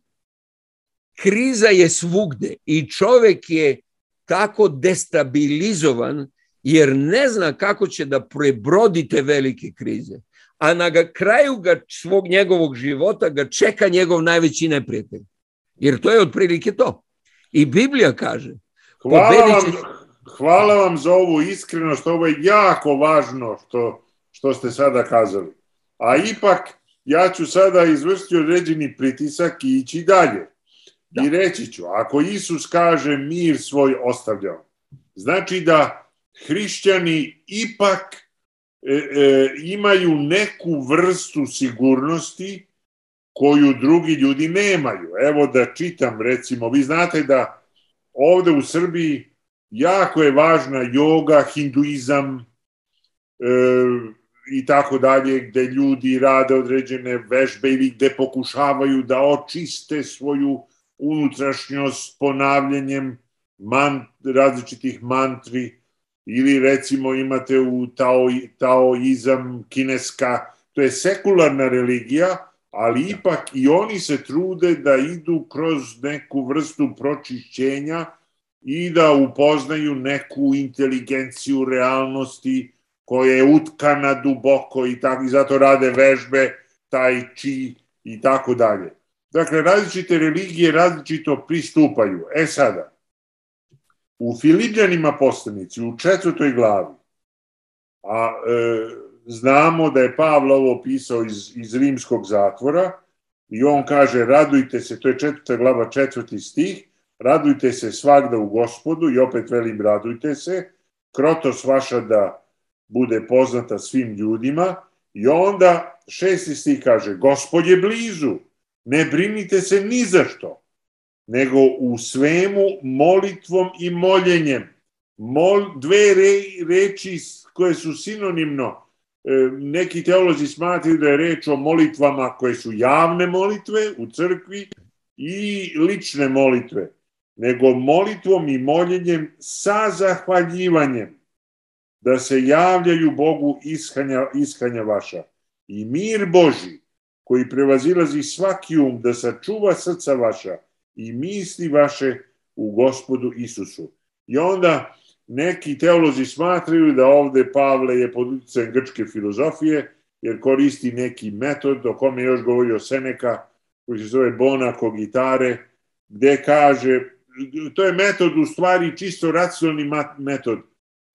B: kriza je svugde i čovek je tako destabilizovan jer ne zna kako će da prebrodi te velike krize. A na ga, kraju ga, svog njegovog života ga čeka njegov najveći neprijatelj. Jer to je otprilike to. I Biblija kaže.
A: Hvala vam, hvala vam za ovu iskrenost, ovo je jako važno što, što ste sada kazali. A ipak, ja ću sada izvršiti određeni pritisak i ići dalje. Da. I reći ću, ako Isus kaže mir svoj ostavljao, znači da hrišćani ipak e, e, imaju neku vrstu sigurnosti koju drugi ljudi nemaju. Evo da čitam, recimo, vi znate da ovde u Srbiji jako je važna joga, hinduizam, i tako dalje, gde ljudi rade određene vežbe ili gde pokušavaju da očiste svoju unutrašnjost ponavljanjem man, različitih mantri ili recimo imate u tao, taoizam kineska, to je sekularna religija, ali ipak i oni se trude da idu kroz neku vrstu pročišćenja i da upoznaju neku inteligenciju realnosti koja je utkana duboko i, tako, i zato rade vežbe, taj či i tako dalje. Dakle, različite religije različito pristupaju. E sada, u Filipljanima postanici, u četvrtoj glavi, a e, znamo da je Pavlo ovo pisao iz, iz rimskog zatvora i on kaže radujte se, to je četvrta glava četvrti stih, radujte se svakda u gospodu i opet velim radujte se, krotos vaša da bude poznata svim ljudima. I onda šesti stih kaže gospod je blizu, ne brinite se ni za što, nego u svemu molitvom i moljenjem. Mol, dve re, reči koje su sinonimno, e, neki teolozi smatraju da je reč o molitvama koje su javne molitve u crkvi i lične molitve, nego molitvom i moljenjem sa zahvaljivanjem da se javljaju Bogu ishanja, ishanja vaša. I mir Boži, koji prevazilazi svaki um, da sačuva srca vaša i misli vaše u gospodu Isusu. I onda neki teolozi smatraju da ovde Pavle je pod utjecajem grčke filozofije, jer koristi neki metod o kome je još govorio Seneka, koji se zove Bona Cogitare, gde kaže, to je metod u stvari čisto racionalni metod,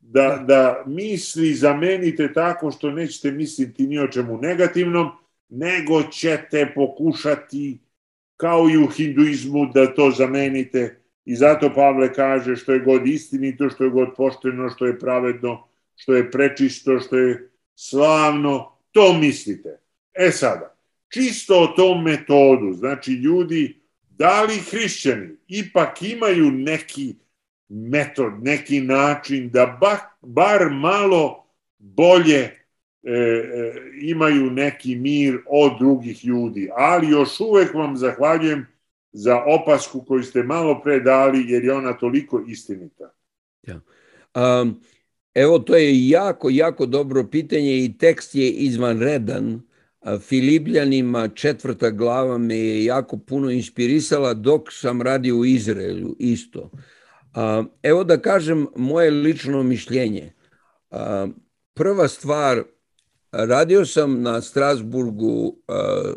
A: da, da misli zamenite tako što nećete misliti ni o čemu negativnom, nego ćete pokušati kao i u hinduizmu da to zamenite i zato Pavle kaže što je god istinito, što je god pošteno, što je pravedno, što je prečisto, što je slavno, to mislite. E sada, čisto o tom metodu, znači ljudi, da li hrišćani ipak imaju neki metod, neki način da ba, bar malo bolje e, e, imaju neki mir od drugih ljudi. Ali još uvek vam zahvaljujem za opasku koju ste malo pre dali, jer je ona toliko istinita.
B: Ja. Um, evo, to je jako, jako dobro pitanje i tekst je izvanredan. Filipljanima četvrta glava me je jako puno inspirisala dok sam radio u Izraelu isto. Evo da kažem moje lično mišljenje. Prva stvar, radio sam na Strasburgu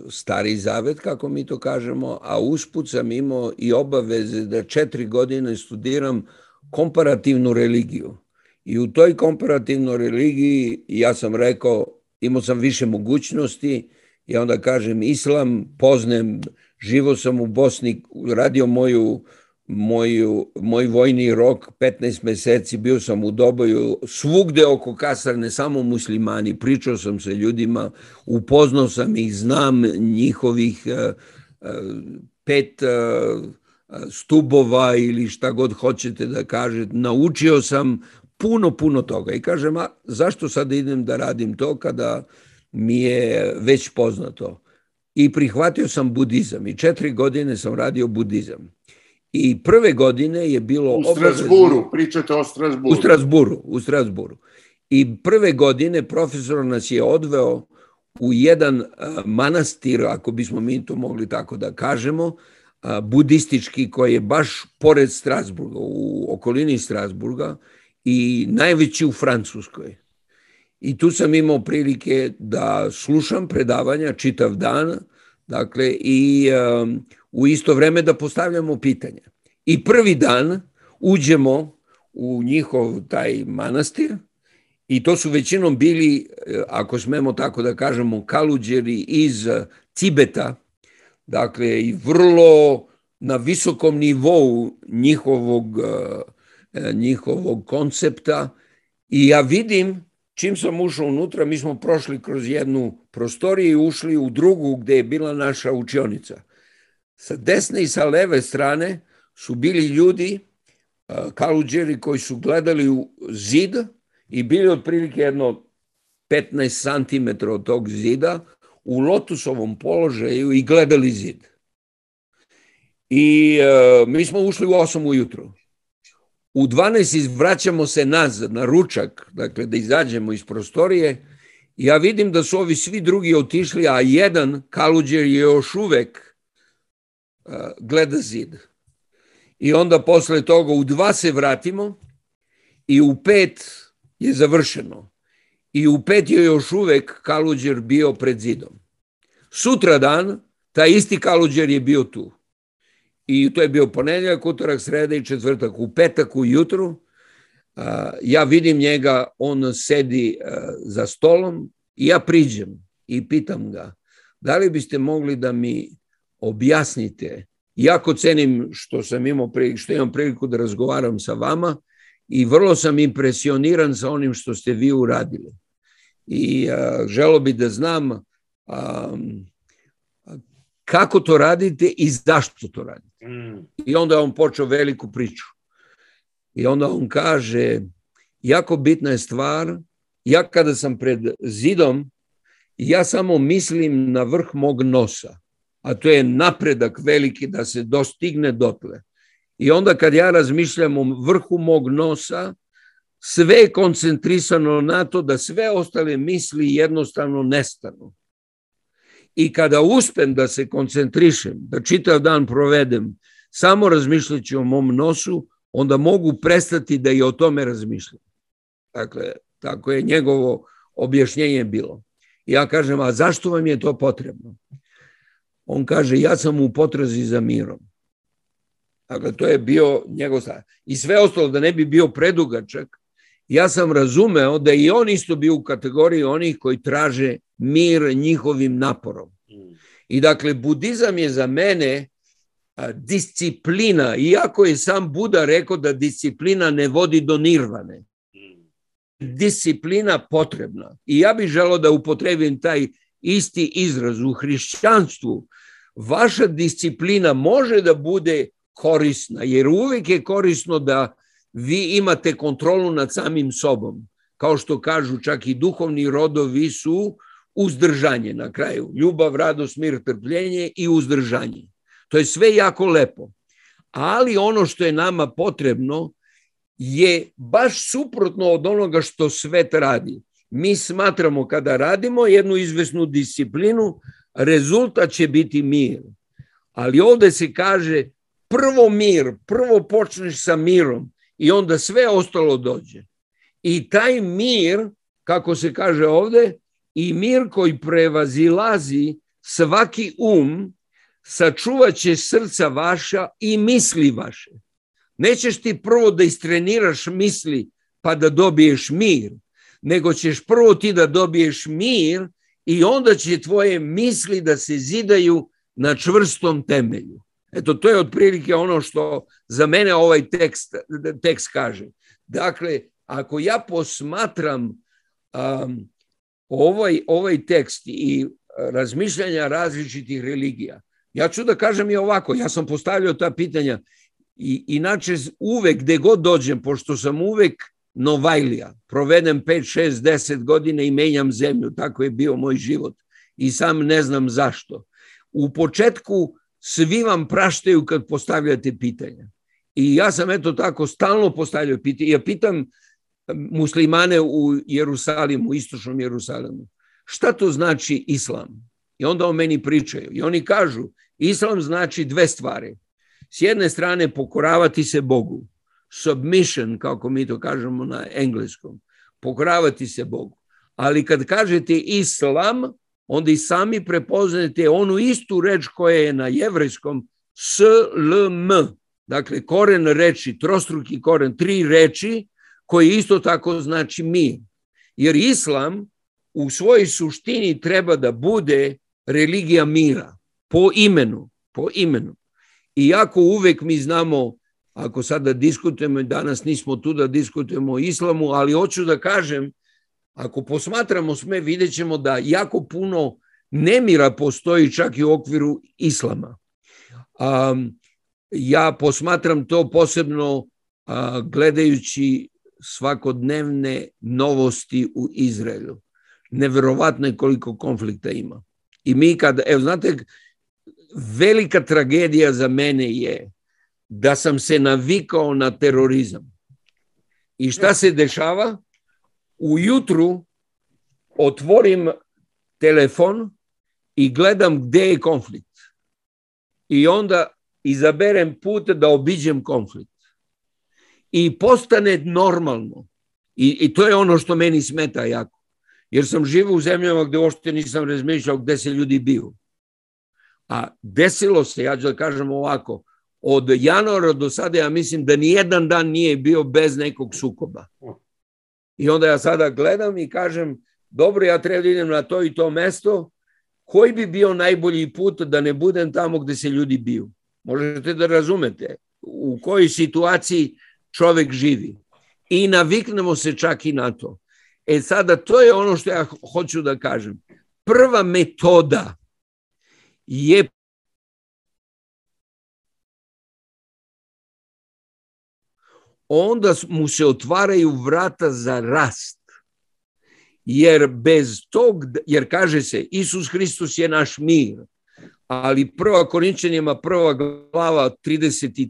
B: stari zavet, kako mi to kažemo, a usput sam imao i obaveze da četiri godine studiram komparativnu religiju. I u toj komparativnoj religiji ja sam rekao, imao sam više mogućnosti, ja onda kažem islam, poznem, živo sam u Bosni, radio moju moju, moj vojni rok, 15 meseci, bio sam u Doboju, svugde oko kasarne, samo muslimani, pričao sam sa ljudima, upoznao sam ih, znam njihovih uh, uh, pet uh, stubova ili šta god hoćete da kažete, naučio sam puno, puno toga i kažem, a zašto sad idem da radim to kada mi je već poznato? I prihvatio sam budizam i četiri godine sam radio budizam. I prve godine je bilo...
A: U Strasburu, pričate o Strasburu.
B: U Strasburu, u Strasburu. I prve godine profesor nas je odveo u jedan manastir, ako bismo mi to mogli tako da kažemo, budistički koji je baš pored Strasburga, u okolini Strasburga i najveći u Francuskoj. I tu sam imao prilike da slušam predavanja čitav dan, dakle, i um, u isto vreme da postavljamo pitanja. I prvi dan uđemo u njihov taj manastir i to su većinom bili, ako smemo tako da kažemo, kaluđeri iz Cibeta, dakle i vrlo na visokom nivou njihovog, njihovog koncepta. I ja vidim čim sam ušao unutra, mi smo prošli kroz jednu prostoriju i ušli u drugu gde je bila naša učionica – Sa desne i sa leve strane su bili ljudi, kaluđeri koji su gledali u zid i bili otprilike jedno 15 cm od tog zida u lotusovom položaju i gledali zid. I uh, mi smo ušli u 8 ujutru. U 12 izvraćamo se nazad na ručak, dakle da izađemo iz prostorije. Ja vidim da su ovi svi drugi otišli, a jedan kaluđer je još uvek gleda zid. I onda posle toga u dva se vratimo i u pet je završeno. I u pet je još uvek kaluđer bio pred zidom. Sutra dan, taj isti kaluđer je bio tu. I to je bio ponedjeljak, utorak, sreda i četvrtak. U petak ujutru ja vidim njega, on sedi za stolom i ja priđem i pitam ga da li biste mogli da mi objasnite, jako cenim što sam imao priliku, što imam priliku da razgovaram sa vama i vrlo sam impresioniran sa onim što ste vi uradili. I a, želo bi da znam a, kako to radite i zašto to radite. Mm. I onda on počeo veliku priču. I onda on kaže, jako bitna je stvar, ja kada sam pred zidom, ja samo mislim na vrh mog nosa, a to je napredak veliki da se dostigne dotle. I onda kad ja razmišljam o vrhu mog nosa, sve je koncentrisano na to da sve ostale misli jednostavno nestanu. I kada uspem da se koncentrišem, da čitav dan provedem samo razmišljajući o mom nosu, onda mogu prestati da i o tome razmišljam. Dakle, tako je njegovo objašnjenje bilo. Ja kažem, a zašto vam je to potrebno? On kaže, ja sam u potrazi za mirom. Dakle, to je bio njegov stav. I sve ostalo, da ne bi bio predugačak, ja sam razumeo da i on isto bio u kategoriji onih koji traže mir njihovim naporom. I dakle, budizam je za mene disciplina, iako je sam Buda rekao da disciplina ne vodi do nirvane. Disciplina potrebna. I ja bih želao da upotrebim taj isti izraz u hrišćanstvu. Vaša disciplina može da bude korisna, jer uvek je korisno da vi imate kontrolu nad samim sobom. Kao što kažu čak i duhovni rodovi su uzdržanje na kraju. Ljubav, radost, mir, trpljenje i uzdržanje. To je sve jako lepo. Ali ono što je nama potrebno je baš suprotno od onoga što svet radi. Mi smatramo kada radimo jednu izvesnu disciplinu, rezultat će biti mir. Ali ovde se kaže prvo mir, prvo počneš sa mirom i onda sve ostalo dođe. I taj mir, kako se kaže ovde, i mir koji prevazilazi svaki um, sačuvaće srca vaša i misli vaše. Nećeš ti prvo da istreniraš misli pa da dobiješ mir, nego ćeš prvo ti da dobiješ mir i onda će tvoje misli da se zidaju na čvrstom temelju. Eto, to je otprilike ono što za mene ovaj tekst, tekst kaže. Dakle, ako ja posmatram um, ovaj, ovaj tekst i razmišljanja različitih religija, ja ću da kažem i ovako, ja sam postavljao ta pitanja i inače uvek gde god dođem, pošto sam uvek Novajlija, provedem 5, 6, 10 godine i menjam zemlju, tako je bio moj život i sam ne znam zašto. U početku svi vam praštaju kad postavljate pitanja. I ja sam eto tako stalno postavljao pitanje. Ja pitam muslimane u Jerusalimu, u istočnom Jerusalimu, šta to znači islam? I onda o meni pričaju. I oni kažu, islam znači dve stvari. S jedne strane pokoravati se Bogu. Submission, kako mi to kažemo na engleskom. Pokoravati se Bogu. Ali kad kažete islam, onda i sami prepoznajete onu istu reč koja je na jevrejskom slm, dakle koren reči, trostruki koren, tri reči, koji isto tako znači mir. Jer islam u svojoj suštini treba da bude religija mira, po imenu, po imenu. Iako uvek mi znamo, ako sada diskutujemo, danas nismo tu da diskutujemo o islamu, ali hoću da kažem Ako posmatramo sme, vidjet ćemo da jako puno nemira postoji čak i u okviru islama. Um, ja posmatram to posebno a, gledajući svakodnevne novosti u Izraelu. neverovatno je koliko konflikta ima. I mi kad, evo znate, velika tragedija za mene je da sam se navikao na terorizam. I šta se dešava? Ujutru otvorim telefon i gledam gde je konflikt. I onda izaberem put da obiđem konflikt. I postane normalno. I, I to je ono što meni smeta jako. Jer sam živo u zemljama gde uopšte nisam razmišljao gde se ljudi biju. A desilo se, ja ću da kažem ovako, od januara do sada ja mislim da ni jedan dan nije bio bez nekog sukoba. I onda ja sada gledam i kažem, dobro, ja treba da idem na to i to mesto, koji bi bio najbolji put da ne budem tamo gde se ljudi biju? Možete da razumete u kojoj situaciji čovek živi. I naviknemo se čak i na to. E sada, to je ono što ja hoću da kažem. Prva metoda je onda mu se otvaraju vrata za rast. Jer bez tog, jer kaže se, Isus Hristos je naš mir, ali prva Korinčanjima, prva glava, 30 i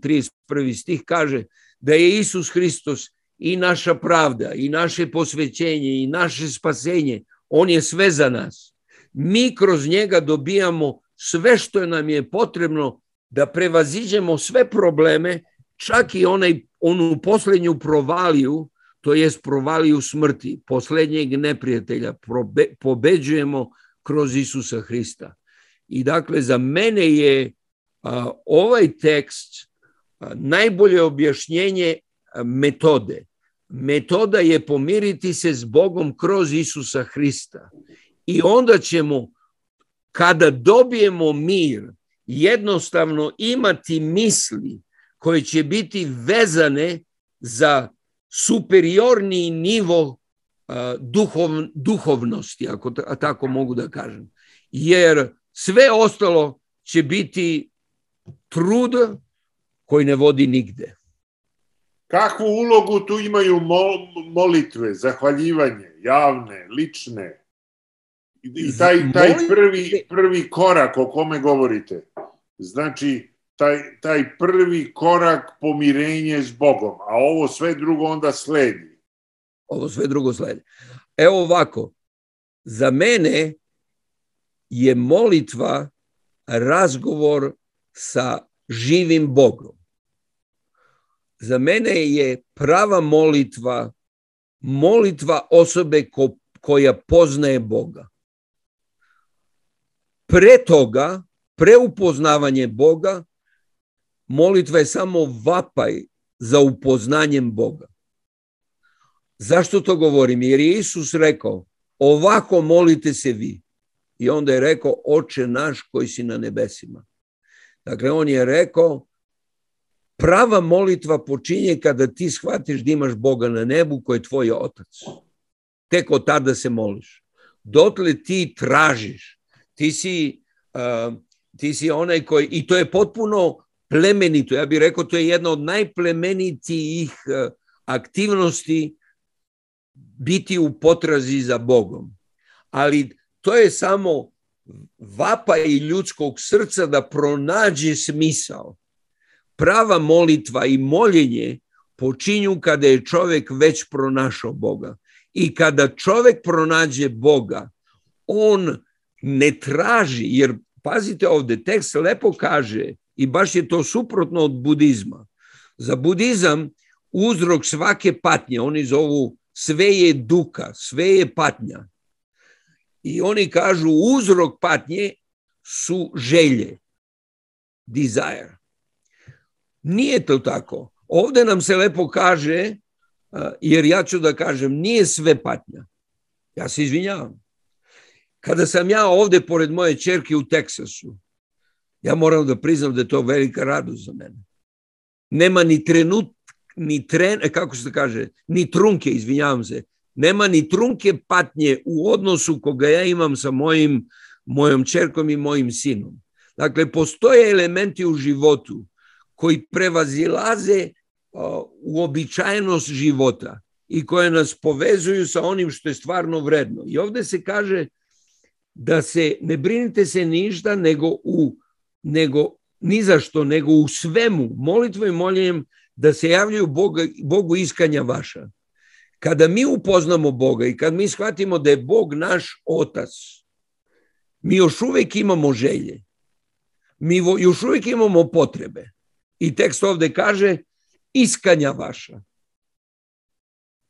B: 31 stih kaže da je Isus Hristos i naša pravda, i naše posvećenje, i naše spasenje, on je sve za nas. Mi kroz njega dobijamo sve što nam je potrebno da prevaziđemo sve probleme, čak i onaj, onu poslednju provaliju, to jest provaliju smrti, poslednjeg neprijatelja, probe, pobeđujemo kroz Isusa Hrista. I dakle, za mene je a, ovaj tekst a, najbolje objašnjenje metode. Metoda je pomiriti se s Bogom kroz Isusa Hrista. I onda ćemo, kada dobijemo mir, jednostavno imati misli koje će biti vezane za superiorni nivo duhov, duhovnosti, ako tako mogu da kažem. Jer sve ostalo će biti trud koji ne vodi nigde.
A: Kakvu ulogu tu imaju molitve, zahvaljivanje, javne, lične? I taj, taj prvi, prvi korak o kome govorite. Znači, taj, taj prvi korak pomirenje s Bogom, a ovo sve drugo onda sledi.
B: Ovo sve drugo sledi. Evo ovako, za mene je molitva razgovor sa živim Bogom. Za mene je prava molitva molitva osobe ko, koja poznaje Boga. Pre toga, pre upoznavanje Boga, molitva je samo vapaj za upoznanjem Boga. Zašto to govorim? Jer je Isus rekao, ovako molite se vi. I onda je rekao, oče naš koji si na nebesima. Dakle, on je rekao, prava molitva počinje kada ti shvatiš da imaš Boga na nebu koji je tvoj otac. Tek od tada se moliš. Dotle ti tražiš. Ti si, uh, ti si onaj koji, i to je potpuno plemenito, ja bih rekao to je jedna od najplemenitijih uh, aktivnosti biti u potrazi za Bogom. Ali to je samo vapa i ljudskog srca da pronađe smisao. Prava molitva i moljenje počinju kada je čovek već pronašao Boga. I kada čovek pronađe Boga, on ne traži, jer pazite ovde, tekst lepo kaže, i baš je to suprotno od budizma. Za budizam uzrok svake patnje, oni zovu sve je duka, sve je patnja. I oni kažu uzrok patnje su želje, desire. Nije to tako. Ovde nam se lepo kaže, jer ja ću da kažem, nije sve patnja. Ja se izvinjavam. Kada sam ja ovde pored moje čerke u Teksasu, ja moram da priznam da je to velika radost za mene. Nema ni trenut, ni tren, e, kako se kaže, ni trunke, izvinjavam se, nema ni trunke patnje u odnosu koga ja imam sa mojim, mojom čerkom i mojim sinom. Dakle, postoje elementi u životu koji prevazilaze uobičajenost života i koje nas povezuju sa onim što je stvarno vredno. I ovde se kaže da se ne brinite se ništa nego u nego ni za što, nego u svemu, molitvom i moljenjem da se javljaju Boga, Bogu iskanja vaša. Kada mi upoznamo Boga i kad mi shvatimo da je Bog naš otac, mi još uvek imamo želje. Mi još uvek imamo potrebe. I tekst ovde kaže iskanja vaša.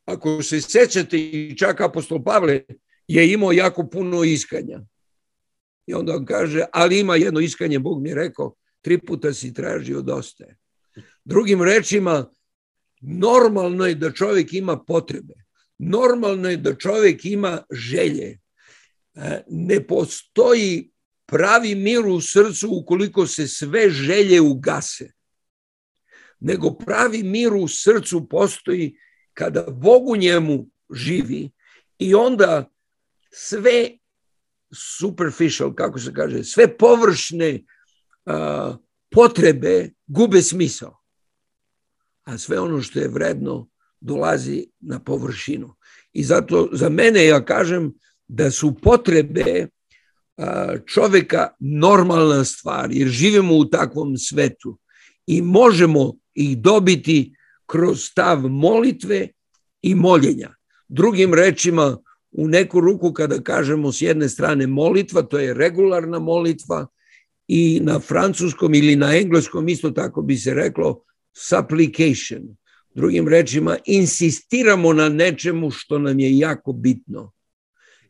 B: Ako se sećate čak apostol Pavle je imao jako puno iskanja. I onda on kaže, ali ima jedno iskanje, Bog mi je rekao, tri puta si tražio dosta. Drugim rečima, normalno je da čovjek ima potrebe. Normalno je da čovjek ima želje. E, ne postoji pravi mir u srcu ukoliko se sve želje ugase. Nego pravi mir u srcu postoji kada Bog u njemu živi i onda sve superficial, kako se kaže, sve površne a, potrebe gube smisao. A sve ono što je vredno dolazi na površinu. I zato za mene ja kažem da su potrebe a, čoveka normalna stvar, jer živimo u takvom svetu i možemo ih dobiti kroz stav molitve i moljenja. Drugim rečima, u neku ruku kada kažemo s jedne strane molitva, to je regularna molitva i na francuskom ili na engleskom isto tako bi se reklo supplication. Drugim rečima, insistiramo na nečemu što nam je jako bitno.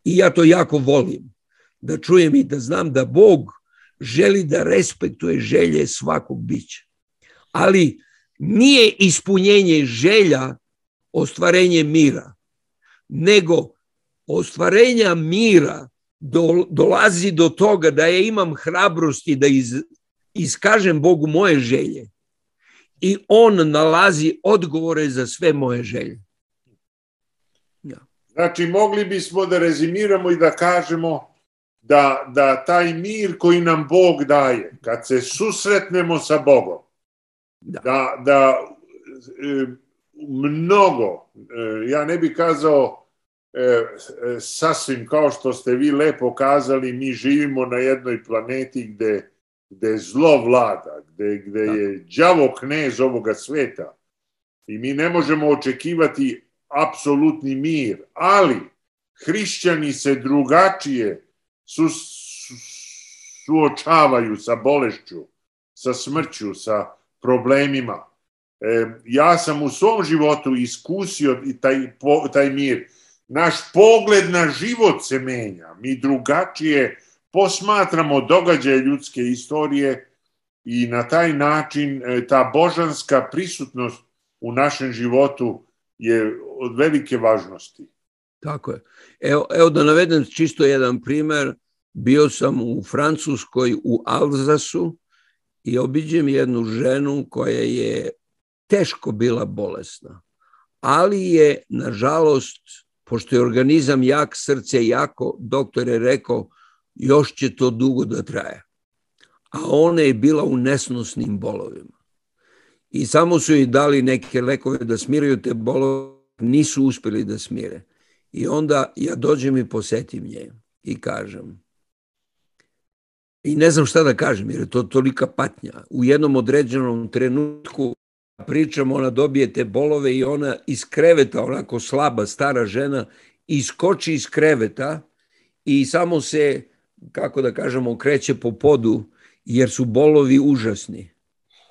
B: I ja to jako volim. Da čujem i da znam da Bog želi da respektuje želje svakog bića. Ali nije ispunjenje želja ostvarenje mira, nego ostvarenja mira do, dolazi do toga da ja imam hrabrosti da iz, iskažem Bogu moje želje i on nalazi odgovore za sve moje želje.
A: Ja. Znači, mogli bismo da rezimiramo i da kažemo da, da taj mir koji nam Bog daje, kad se susretnemo sa Bogom, da, da, da e, mnogo, e, ja ne bih kazao sasvim kao što ste vi lepo kazali, mi živimo na jednoj planeti gde, gde zlo vlada, gde, gde je đavo knez ovoga sveta. I mi ne možemo očekivati apsolutni mir, ali hrišćani se drugačije su, su, suočavaju sa bolešću, sa smrću, sa problemima. E, ja sam u svom životu iskusio i taj, po, taj mir naš pogled na život se menja. Mi drugačije posmatramo događaje ljudske istorije i na taj način e, ta božanska prisutnost u našem životu je od velike važnosti.
B: Tako je. Evo, evo da navedem čisto jedan primer. Bio sam u Francuskoj u Alzasu i obiđem jednu ženu koja je teško bila bolesna, ali je, nažalost, pošto je organizam jak, srce jako, doktor je rekao još će to dugo da traje. A ona je bila u nesnosnim bolovima. I samo su joj dali neke lekove da smiraju te bolove, nisu uspeli da smire. I onda ja dođem i posetim nje i kažem, i ne znam šta da kažem, jer je to tolika patnja. U jednom određenom trenutku pričam, ona dobije te bolove i ona iz kreveta, onako slaba, stara žena, iskoči iz kreveta i samo se, kako da kažemo, kreće po podu, jer su bolovi užasni.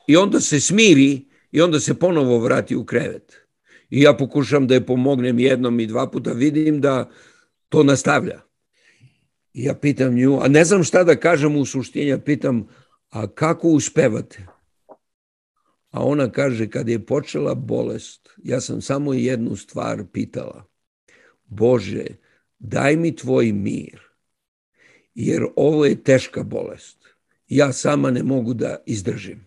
B: I onda se smiri i onda se ponovo vrati u krevet. I ja pokušam da je pomognem jednom i dva puta, vidim da to nastavlja. I ja pitam nju, a ne znam šta da kažem u suštini, ja pitam, a kako uspevate? A ona kaže, kad je počela bolest, ja sam samo jednu stvar pitala. Bože, daj mi tvoj mir, jer ovo je teška bolest. Ja sama ne mogu da izdržim.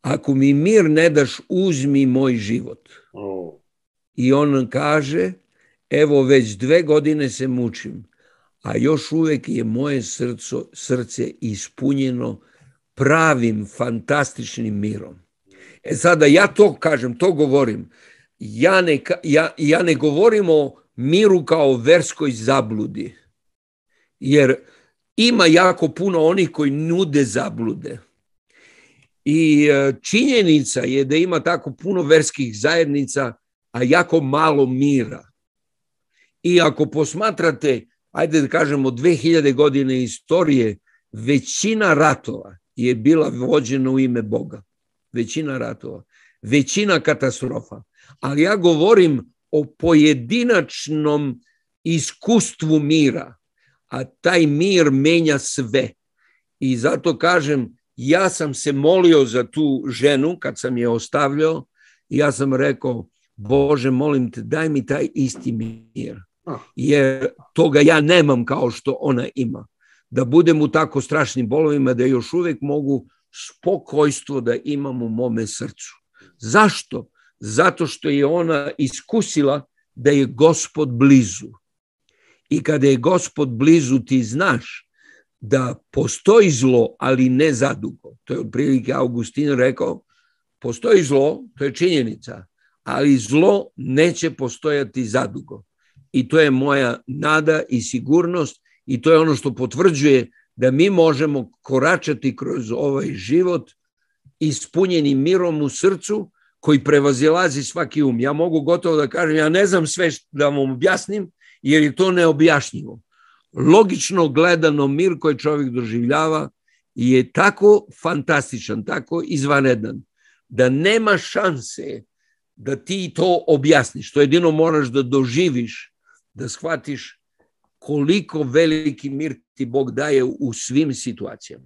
B: Ako mi mir ne daš, uzmi moj život. I on kaže, evo već dve godine se mučim, a još uvek je moje srco, srce ispunjeno pravim, fantastičnim mirom. E sada ja to kažem, to govorim, ja ne, ja, ja ne govorim o miru kao verskoj zabludi, jer ima jako puno onih koji nude zablude. I e, činjenica je da ima tako puno verskih zajednica, a jako malo mira. I ako posmatrate, ajde da kažemo, 2000 godine istorije, većina ratova je bila vođena u ime Boga. Većina ratova. Većina katastrofa. Ali ja govorim o pojedinačnom iskustvu mira, a taj mir menja sve. I zato kažem, ja sam se molio za tu ženu kad sam je ostavljao ja sam rekao, Bože, molim te, daj mi taj isti mir. Jer toga ja nemam kao što ona ima. Da budem u tako strašnim bolovima, da još uvek mogu spokojstvo da imam u mome srcu. Zašto? Zato što je ona iskusila da je gospod blizu. I kada je gospod blizu, ti znaš da postoji zlo, ali ne zadugo. To je otprilike Augustin rekao, postoji zlo, to je činjenica, ali zlo neće postojati zadugo. I to je moja nada i sigurnost i to je ono što potvrđuje da mi možemo koračati kroz ovaj život ispunjeni mirom u srcu koji prevazilazi svaki um. Ja mogu gotovo da kažem, ja ne znam sve da vam objasnim, jer je to neobjašnjivo. Logično gledano mir koji čovjek doživljava je tako fantastičan, tako izvanedan, da nema šanse da ti to objasniš. To jedino moraš da doživiš, da shvatiš koliko veliki mir ti Bog daje u svim situacijama.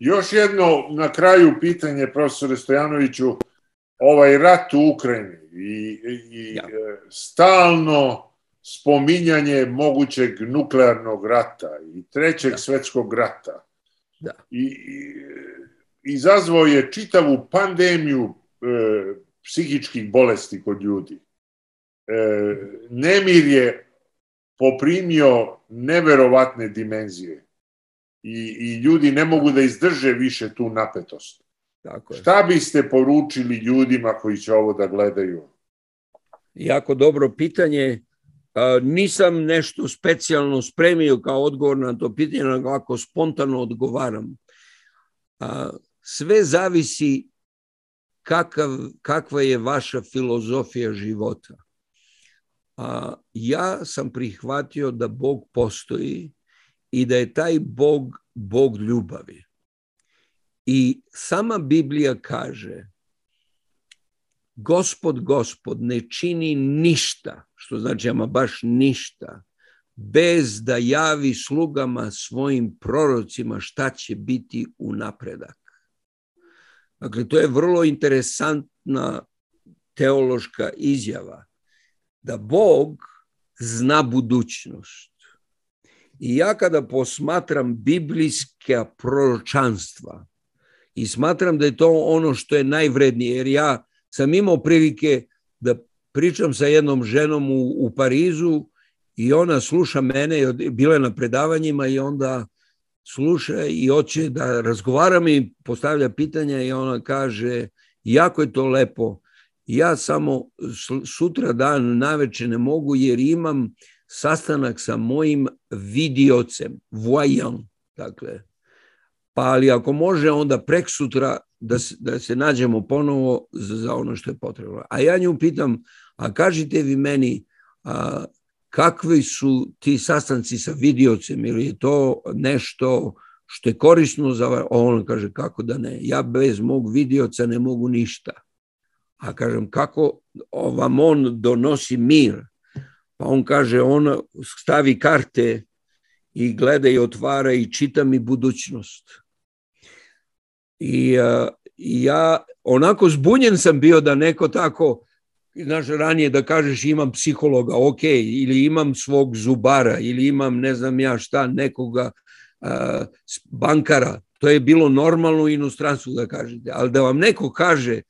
A: Još jedno na kraju pitanje, profesore Stojanoviću, ovaj rat u Ukrajini i, i ja. E, stalno spominjanje mogućeg nuklearnog rata i trećeg da. svetskog rata. Da. I, i izazvao je čitavu pandemiju e, psihičkih bolesti kod ljudi. E, nemir je poprimio neverovatne dimenzije i, i ljudi ne mogu da izdrže više tu napetost. Tako je. Šta biste poručili ljudima koji će ovo da gledaju?
B: Jako dobro pitanje. Nisam nešto specijalno spremio kao odgovor na to pitanje, nego ako spontano odgovaram. Sve zavisi kakav, kakva je vaša filozofija života. Ja sam prihvatio da Bog postoji i da je taj Bog Bog ljubavi. I sama Biblija kaže gospod, gospod ne čini ništa, što znači ama baš ništa, bez da javi slugama svojim prorocima šta će biti u napredak. Dakle, to je vrlo interesantna teološka izjava, da Bog zna budućnost. I ja kada posmatram biblijska proročanstva, i smatram da je to ono što je najvrednije, jer ja sam imao prilike da pričam sa jednom ženom u, u Parizu i ona sluša mene, bila je na predavanjima i onda sluša i hoće da razgovaram i postavlja pitanja i ona kaže jako je to lepo, ja samo sutra dan naveče ne mogu jer imam sastanak sa mojim vidiocem, voyant, dakle, pa ali ako može onda prek sutra da se, da se nađemo ponovo za, za ono što je potrebno. A ja nju pitam, a kažite vi meni, a, kakvi su ti sastanci sa vidiocem ili je to nešto što je korisno za on kaže kako da ne, ja bez mog vidioca ne mogu ništa. A kažem kako vam on donosi mir? Pa on kaže on stavi karte i gleda i otvara i čita mi budućnost. I uh, ja onako zbunjen sam bio da neko tako, znaš, ranije da kažeš imam psihologa, ok, ili imam svog zubara, ili imam ne znam ja šta, nekoga uh, bankara. To je bilo normalno u inostranstvu da kažete. Ali da vam neko kaže,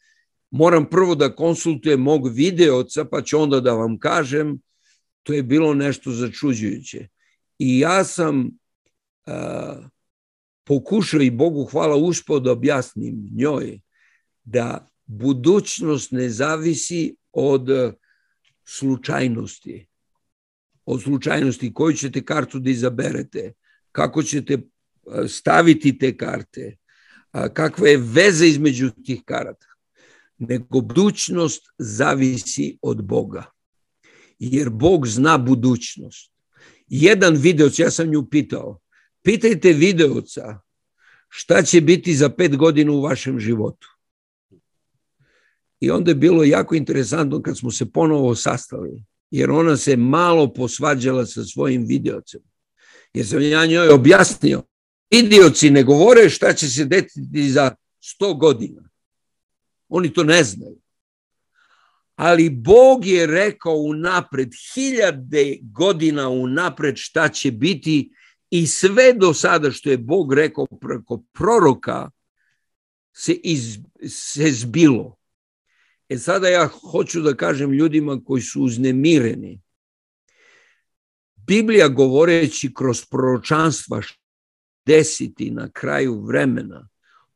B: moram prvo da konsultujem mog videoca, pa ću onda da vam kažem, to je bilo nešto začuđujuće. I ja sam uh, pokušao i Bogu hvala uspao da objasnim njoj da budućnost ne zavisi od slučajnosti. Od slučajnosti koju ćete kartu da izaberete, kako ćete staviti te karte, kakva je veza između tih karata. Nego budućnost zavisi od Boga. Jer Bog zna budućnost. Jedan videoc, ja sam nju pitao, pitajte videoca šta će biti za pet godina u vašem životu. I onda je bilo jako interesantno kad smo se ponovo sastali, jer ona se malo posvađala sa svojim videocem. Jer sam ja njoj objasnio, vidioci ne govore šta će se desiti za sto godina. Oni to ne znaju. Ali Bog je rekao unapred, hiljade godina unapred šta će biti i sve do sada što je Bog rekao preko proroka se, iz, se zbilo. E sada ja hoću da kažem ljudima koji su uznemireni. Biblija govoreći kroz proročanstva desiti na kraju vremena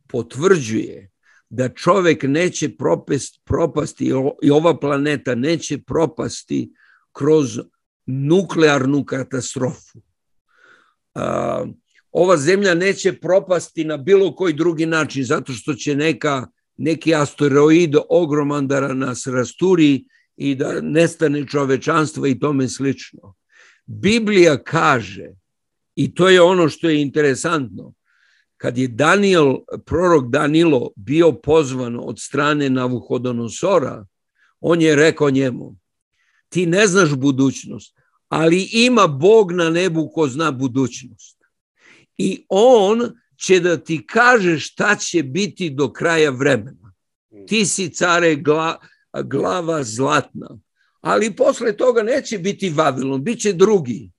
B: potvrđuje da čovek neće propast, propasti i ova planeta neće propasti kroz nuklearnu katastrofu. Ova zemlja neće propasti na bilo koji drugi način zato što će neka neki asteroid ogroman da nas rasturi i da nestane čovečanstva i tome slično. Biblija kaže, i to je ono što je interesantno, kad je Daniel, prorok Danilo bio pozvan od strane Navuhodonosora, on je rekao njemu, ti ne znaš budućnost, ali ima Bog na nebu ko zna budućnost. I on će da ti kaže šta će biti do kraja vremena. Ti si care gla, glava zlatna, ali posle toga neće biti Vavilon, bit će drugi.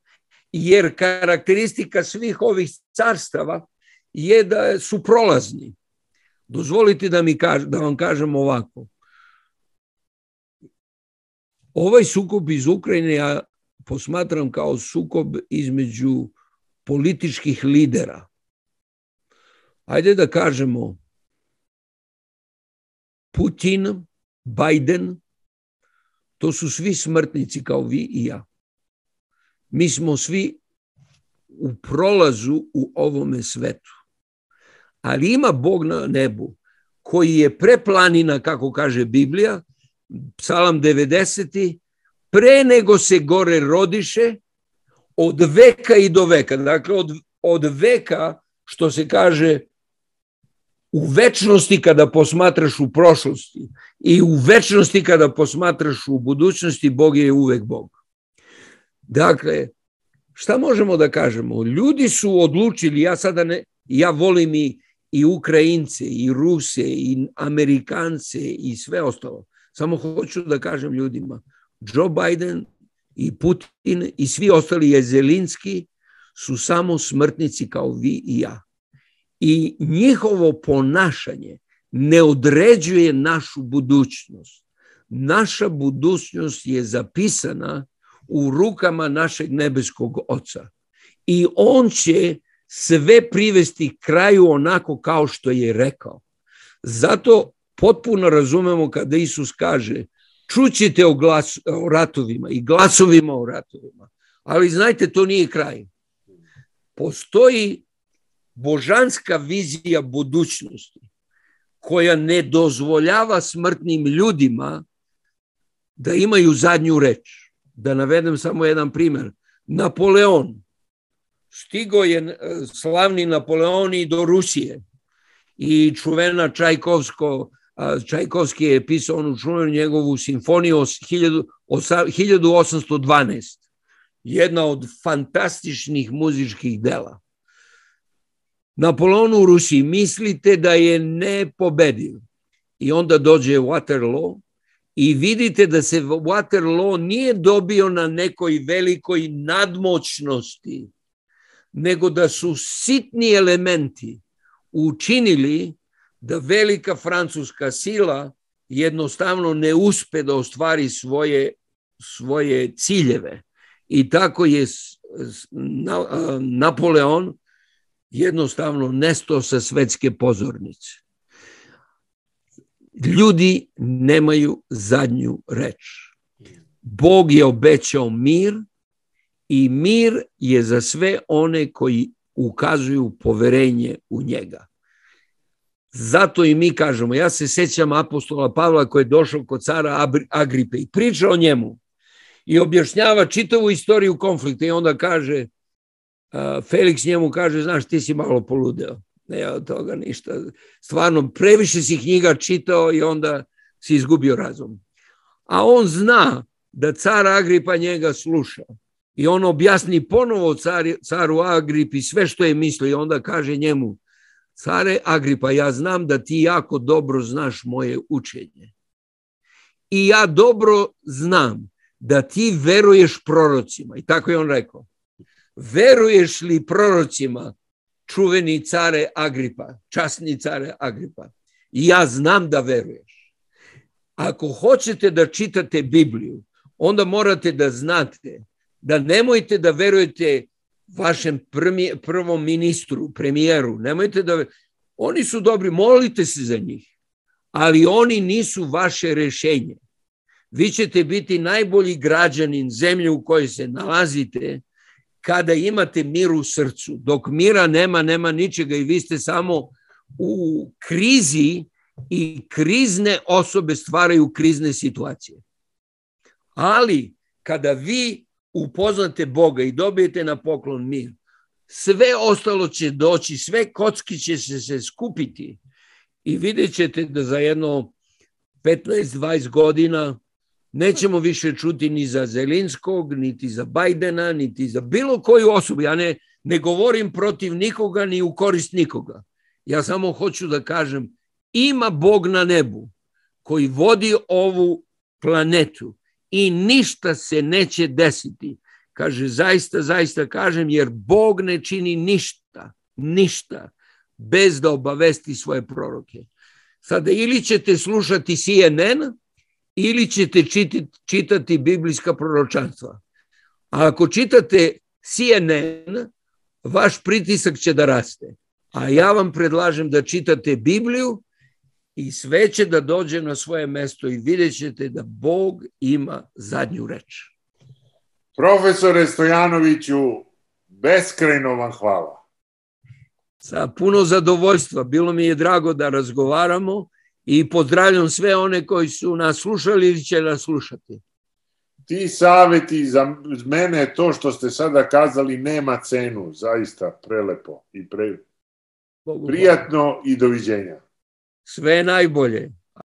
B: Jer karakteristika svih ovih carstava je da su prolazni. Dozvolite da, mi kaž, da vam kažem ovako. Ovaj sukob iz Ukrajine ja posmatram kao sukob između političkih lidera ajde da kažemo, Putin, Biden, to su svi smrtnici kao vi i ja. Mi smo svi u prolazu u ovome svetu. Ali ima Bog na nebu koji je preplanina, kako kaže Biblija, psalam 90. pre nego se gore rodiše, od veka i do veka. Dakle, od, od veka, što se kaže, u večnosti kada posmatraš u prošlosti i u večnosti kada posmatraš u budućnosti, Bog je uvek Bog. Dakle, šta možemo da kažemo? Ljudi su odlučili, ja sada ne, ja volim i, i Ukrajince, i Ruse, i Amerikance, i sve ostalo. Samo hoću da kažem ljudima, Joe Biden i Putin i svi ostali jezelinski su samo smrtnici kao vi i ja i njihovo ponašanje ne određuje našu budućnost. Naša budućnost je zapisana u rukama našeg nebeskog oca i on će sve privesti kraju onako kao što je rekao. Zato potpuno razumemo kada Isus kaže čućete o, glas, o ratovima i glasovima o ratovima, ali znajte to nije kraj. Postoji božanska vizija budućnosti koja ne dozvoljava smrtnim ljudima da imaju zadnju reč. Da navedem samo jedan primer. Napoleon. Stigo je e, slavni Napoleon i do Rusije. I čuvena Čajkovsko, Čajkovski je pisao onu čuvenu njegovu simfoniju 1812. Jedna od fantastičnih muzičkih dela. Napoleon u Rusiji mislite da je nepobediv i onda dođe Waterloo i vidite da se Waterloo nije dobio na nekoj velikoj nadmoćnosti, nego da su sitni elementi učinili da velika francuska sila jednostavno ne uspe da ostvari svoje, svoje ciljeve. I tako je Napoleon jednostavno nesto sa svetske pozornice. Ljudi nemaju zadnju reč. Bog je obećao mir i mir je za sve one koji ukazuju poverenje u njega. Zato i mi kažemo, ja se sećam apostola Pavla koji je došao kod cara Agripe i priča o njemu i objašnjava čitavu istoriju konflikta i onda kaže, Felix njemu kaže, znaš, ti si malo poludeo. Ne od toga ništa. Stvarno, previše si knjiga čitao i onda si izgubio razum. A on zna da car Agripa njega sluša. I on objasni ponovo car, caru Agripi sve što je mislio i onda kaže njemu, care Agripa, ja znam da ti jako dobro znaš moje učenje. I ja dobro znam da ti veruješ prorocima. I tako je on rekao. Veruješ li prorocima čuveni care Agripa, časni care Agripa? I ja znam da veruješ. Ako hoćete da čitate Bibliju, onda morate da znate da nemojte da verujete vašem prvi, prvom ministru, premijeru, nemojte da... Oni su dobri, molite se za njih, ali oni nisu vaše rešenje. Vi ćete biti najbolji građanin zemlje u kojoj se nalazite kada imate mir u srcu. Dok mira nema, nema ničega i vi ste samo u krizi i krizne osobe stvaraju krizne situacije. Ali kada vi upoznate Boga i dobijete na poklon mir, sve ostalo će doći, sve kocki će se, se skupiti i vidjet ćete da za jedno 15-20 godina nećemo više čuti ni za Zelinskog, niti za Bajdena, niti za bilo koju osobu. Ja ne, ne govorim protiv nikoga ni u korist nikoga. Ja samo hoću da kažem, ima Bog na nebu koji vodi ovu planetu i ništa se neće desiti. Kaže, zaista, zaista kažem, jer Bog ne čini ništa, ništa, bez da obavesti svoje proroke. Sada ili ćete slušati CNN, ili ćete čitati, biblijska proročanstva. A ako čitate CNN, vaš pritisak će da raste. A ja vam predlažem da čitate Bibliju i sve će da dođe na svoje mesto i vidjet ćete da Bog ima zadnju reč.
A: Profesore Stojanoviću, beskrajno vam hvala.
B: Sa puno zadovoljstva. Bilo mi je drago da razgovaramo i pozdravljam sve one koji su nas slušali ili će nas slušati.
A: Ti saveti za mene, to što ste sada kazali, nema cenu, zaista prelepo i pre... Bogu prijatno Bogu. i doviđenja.
B: Sve najbolje.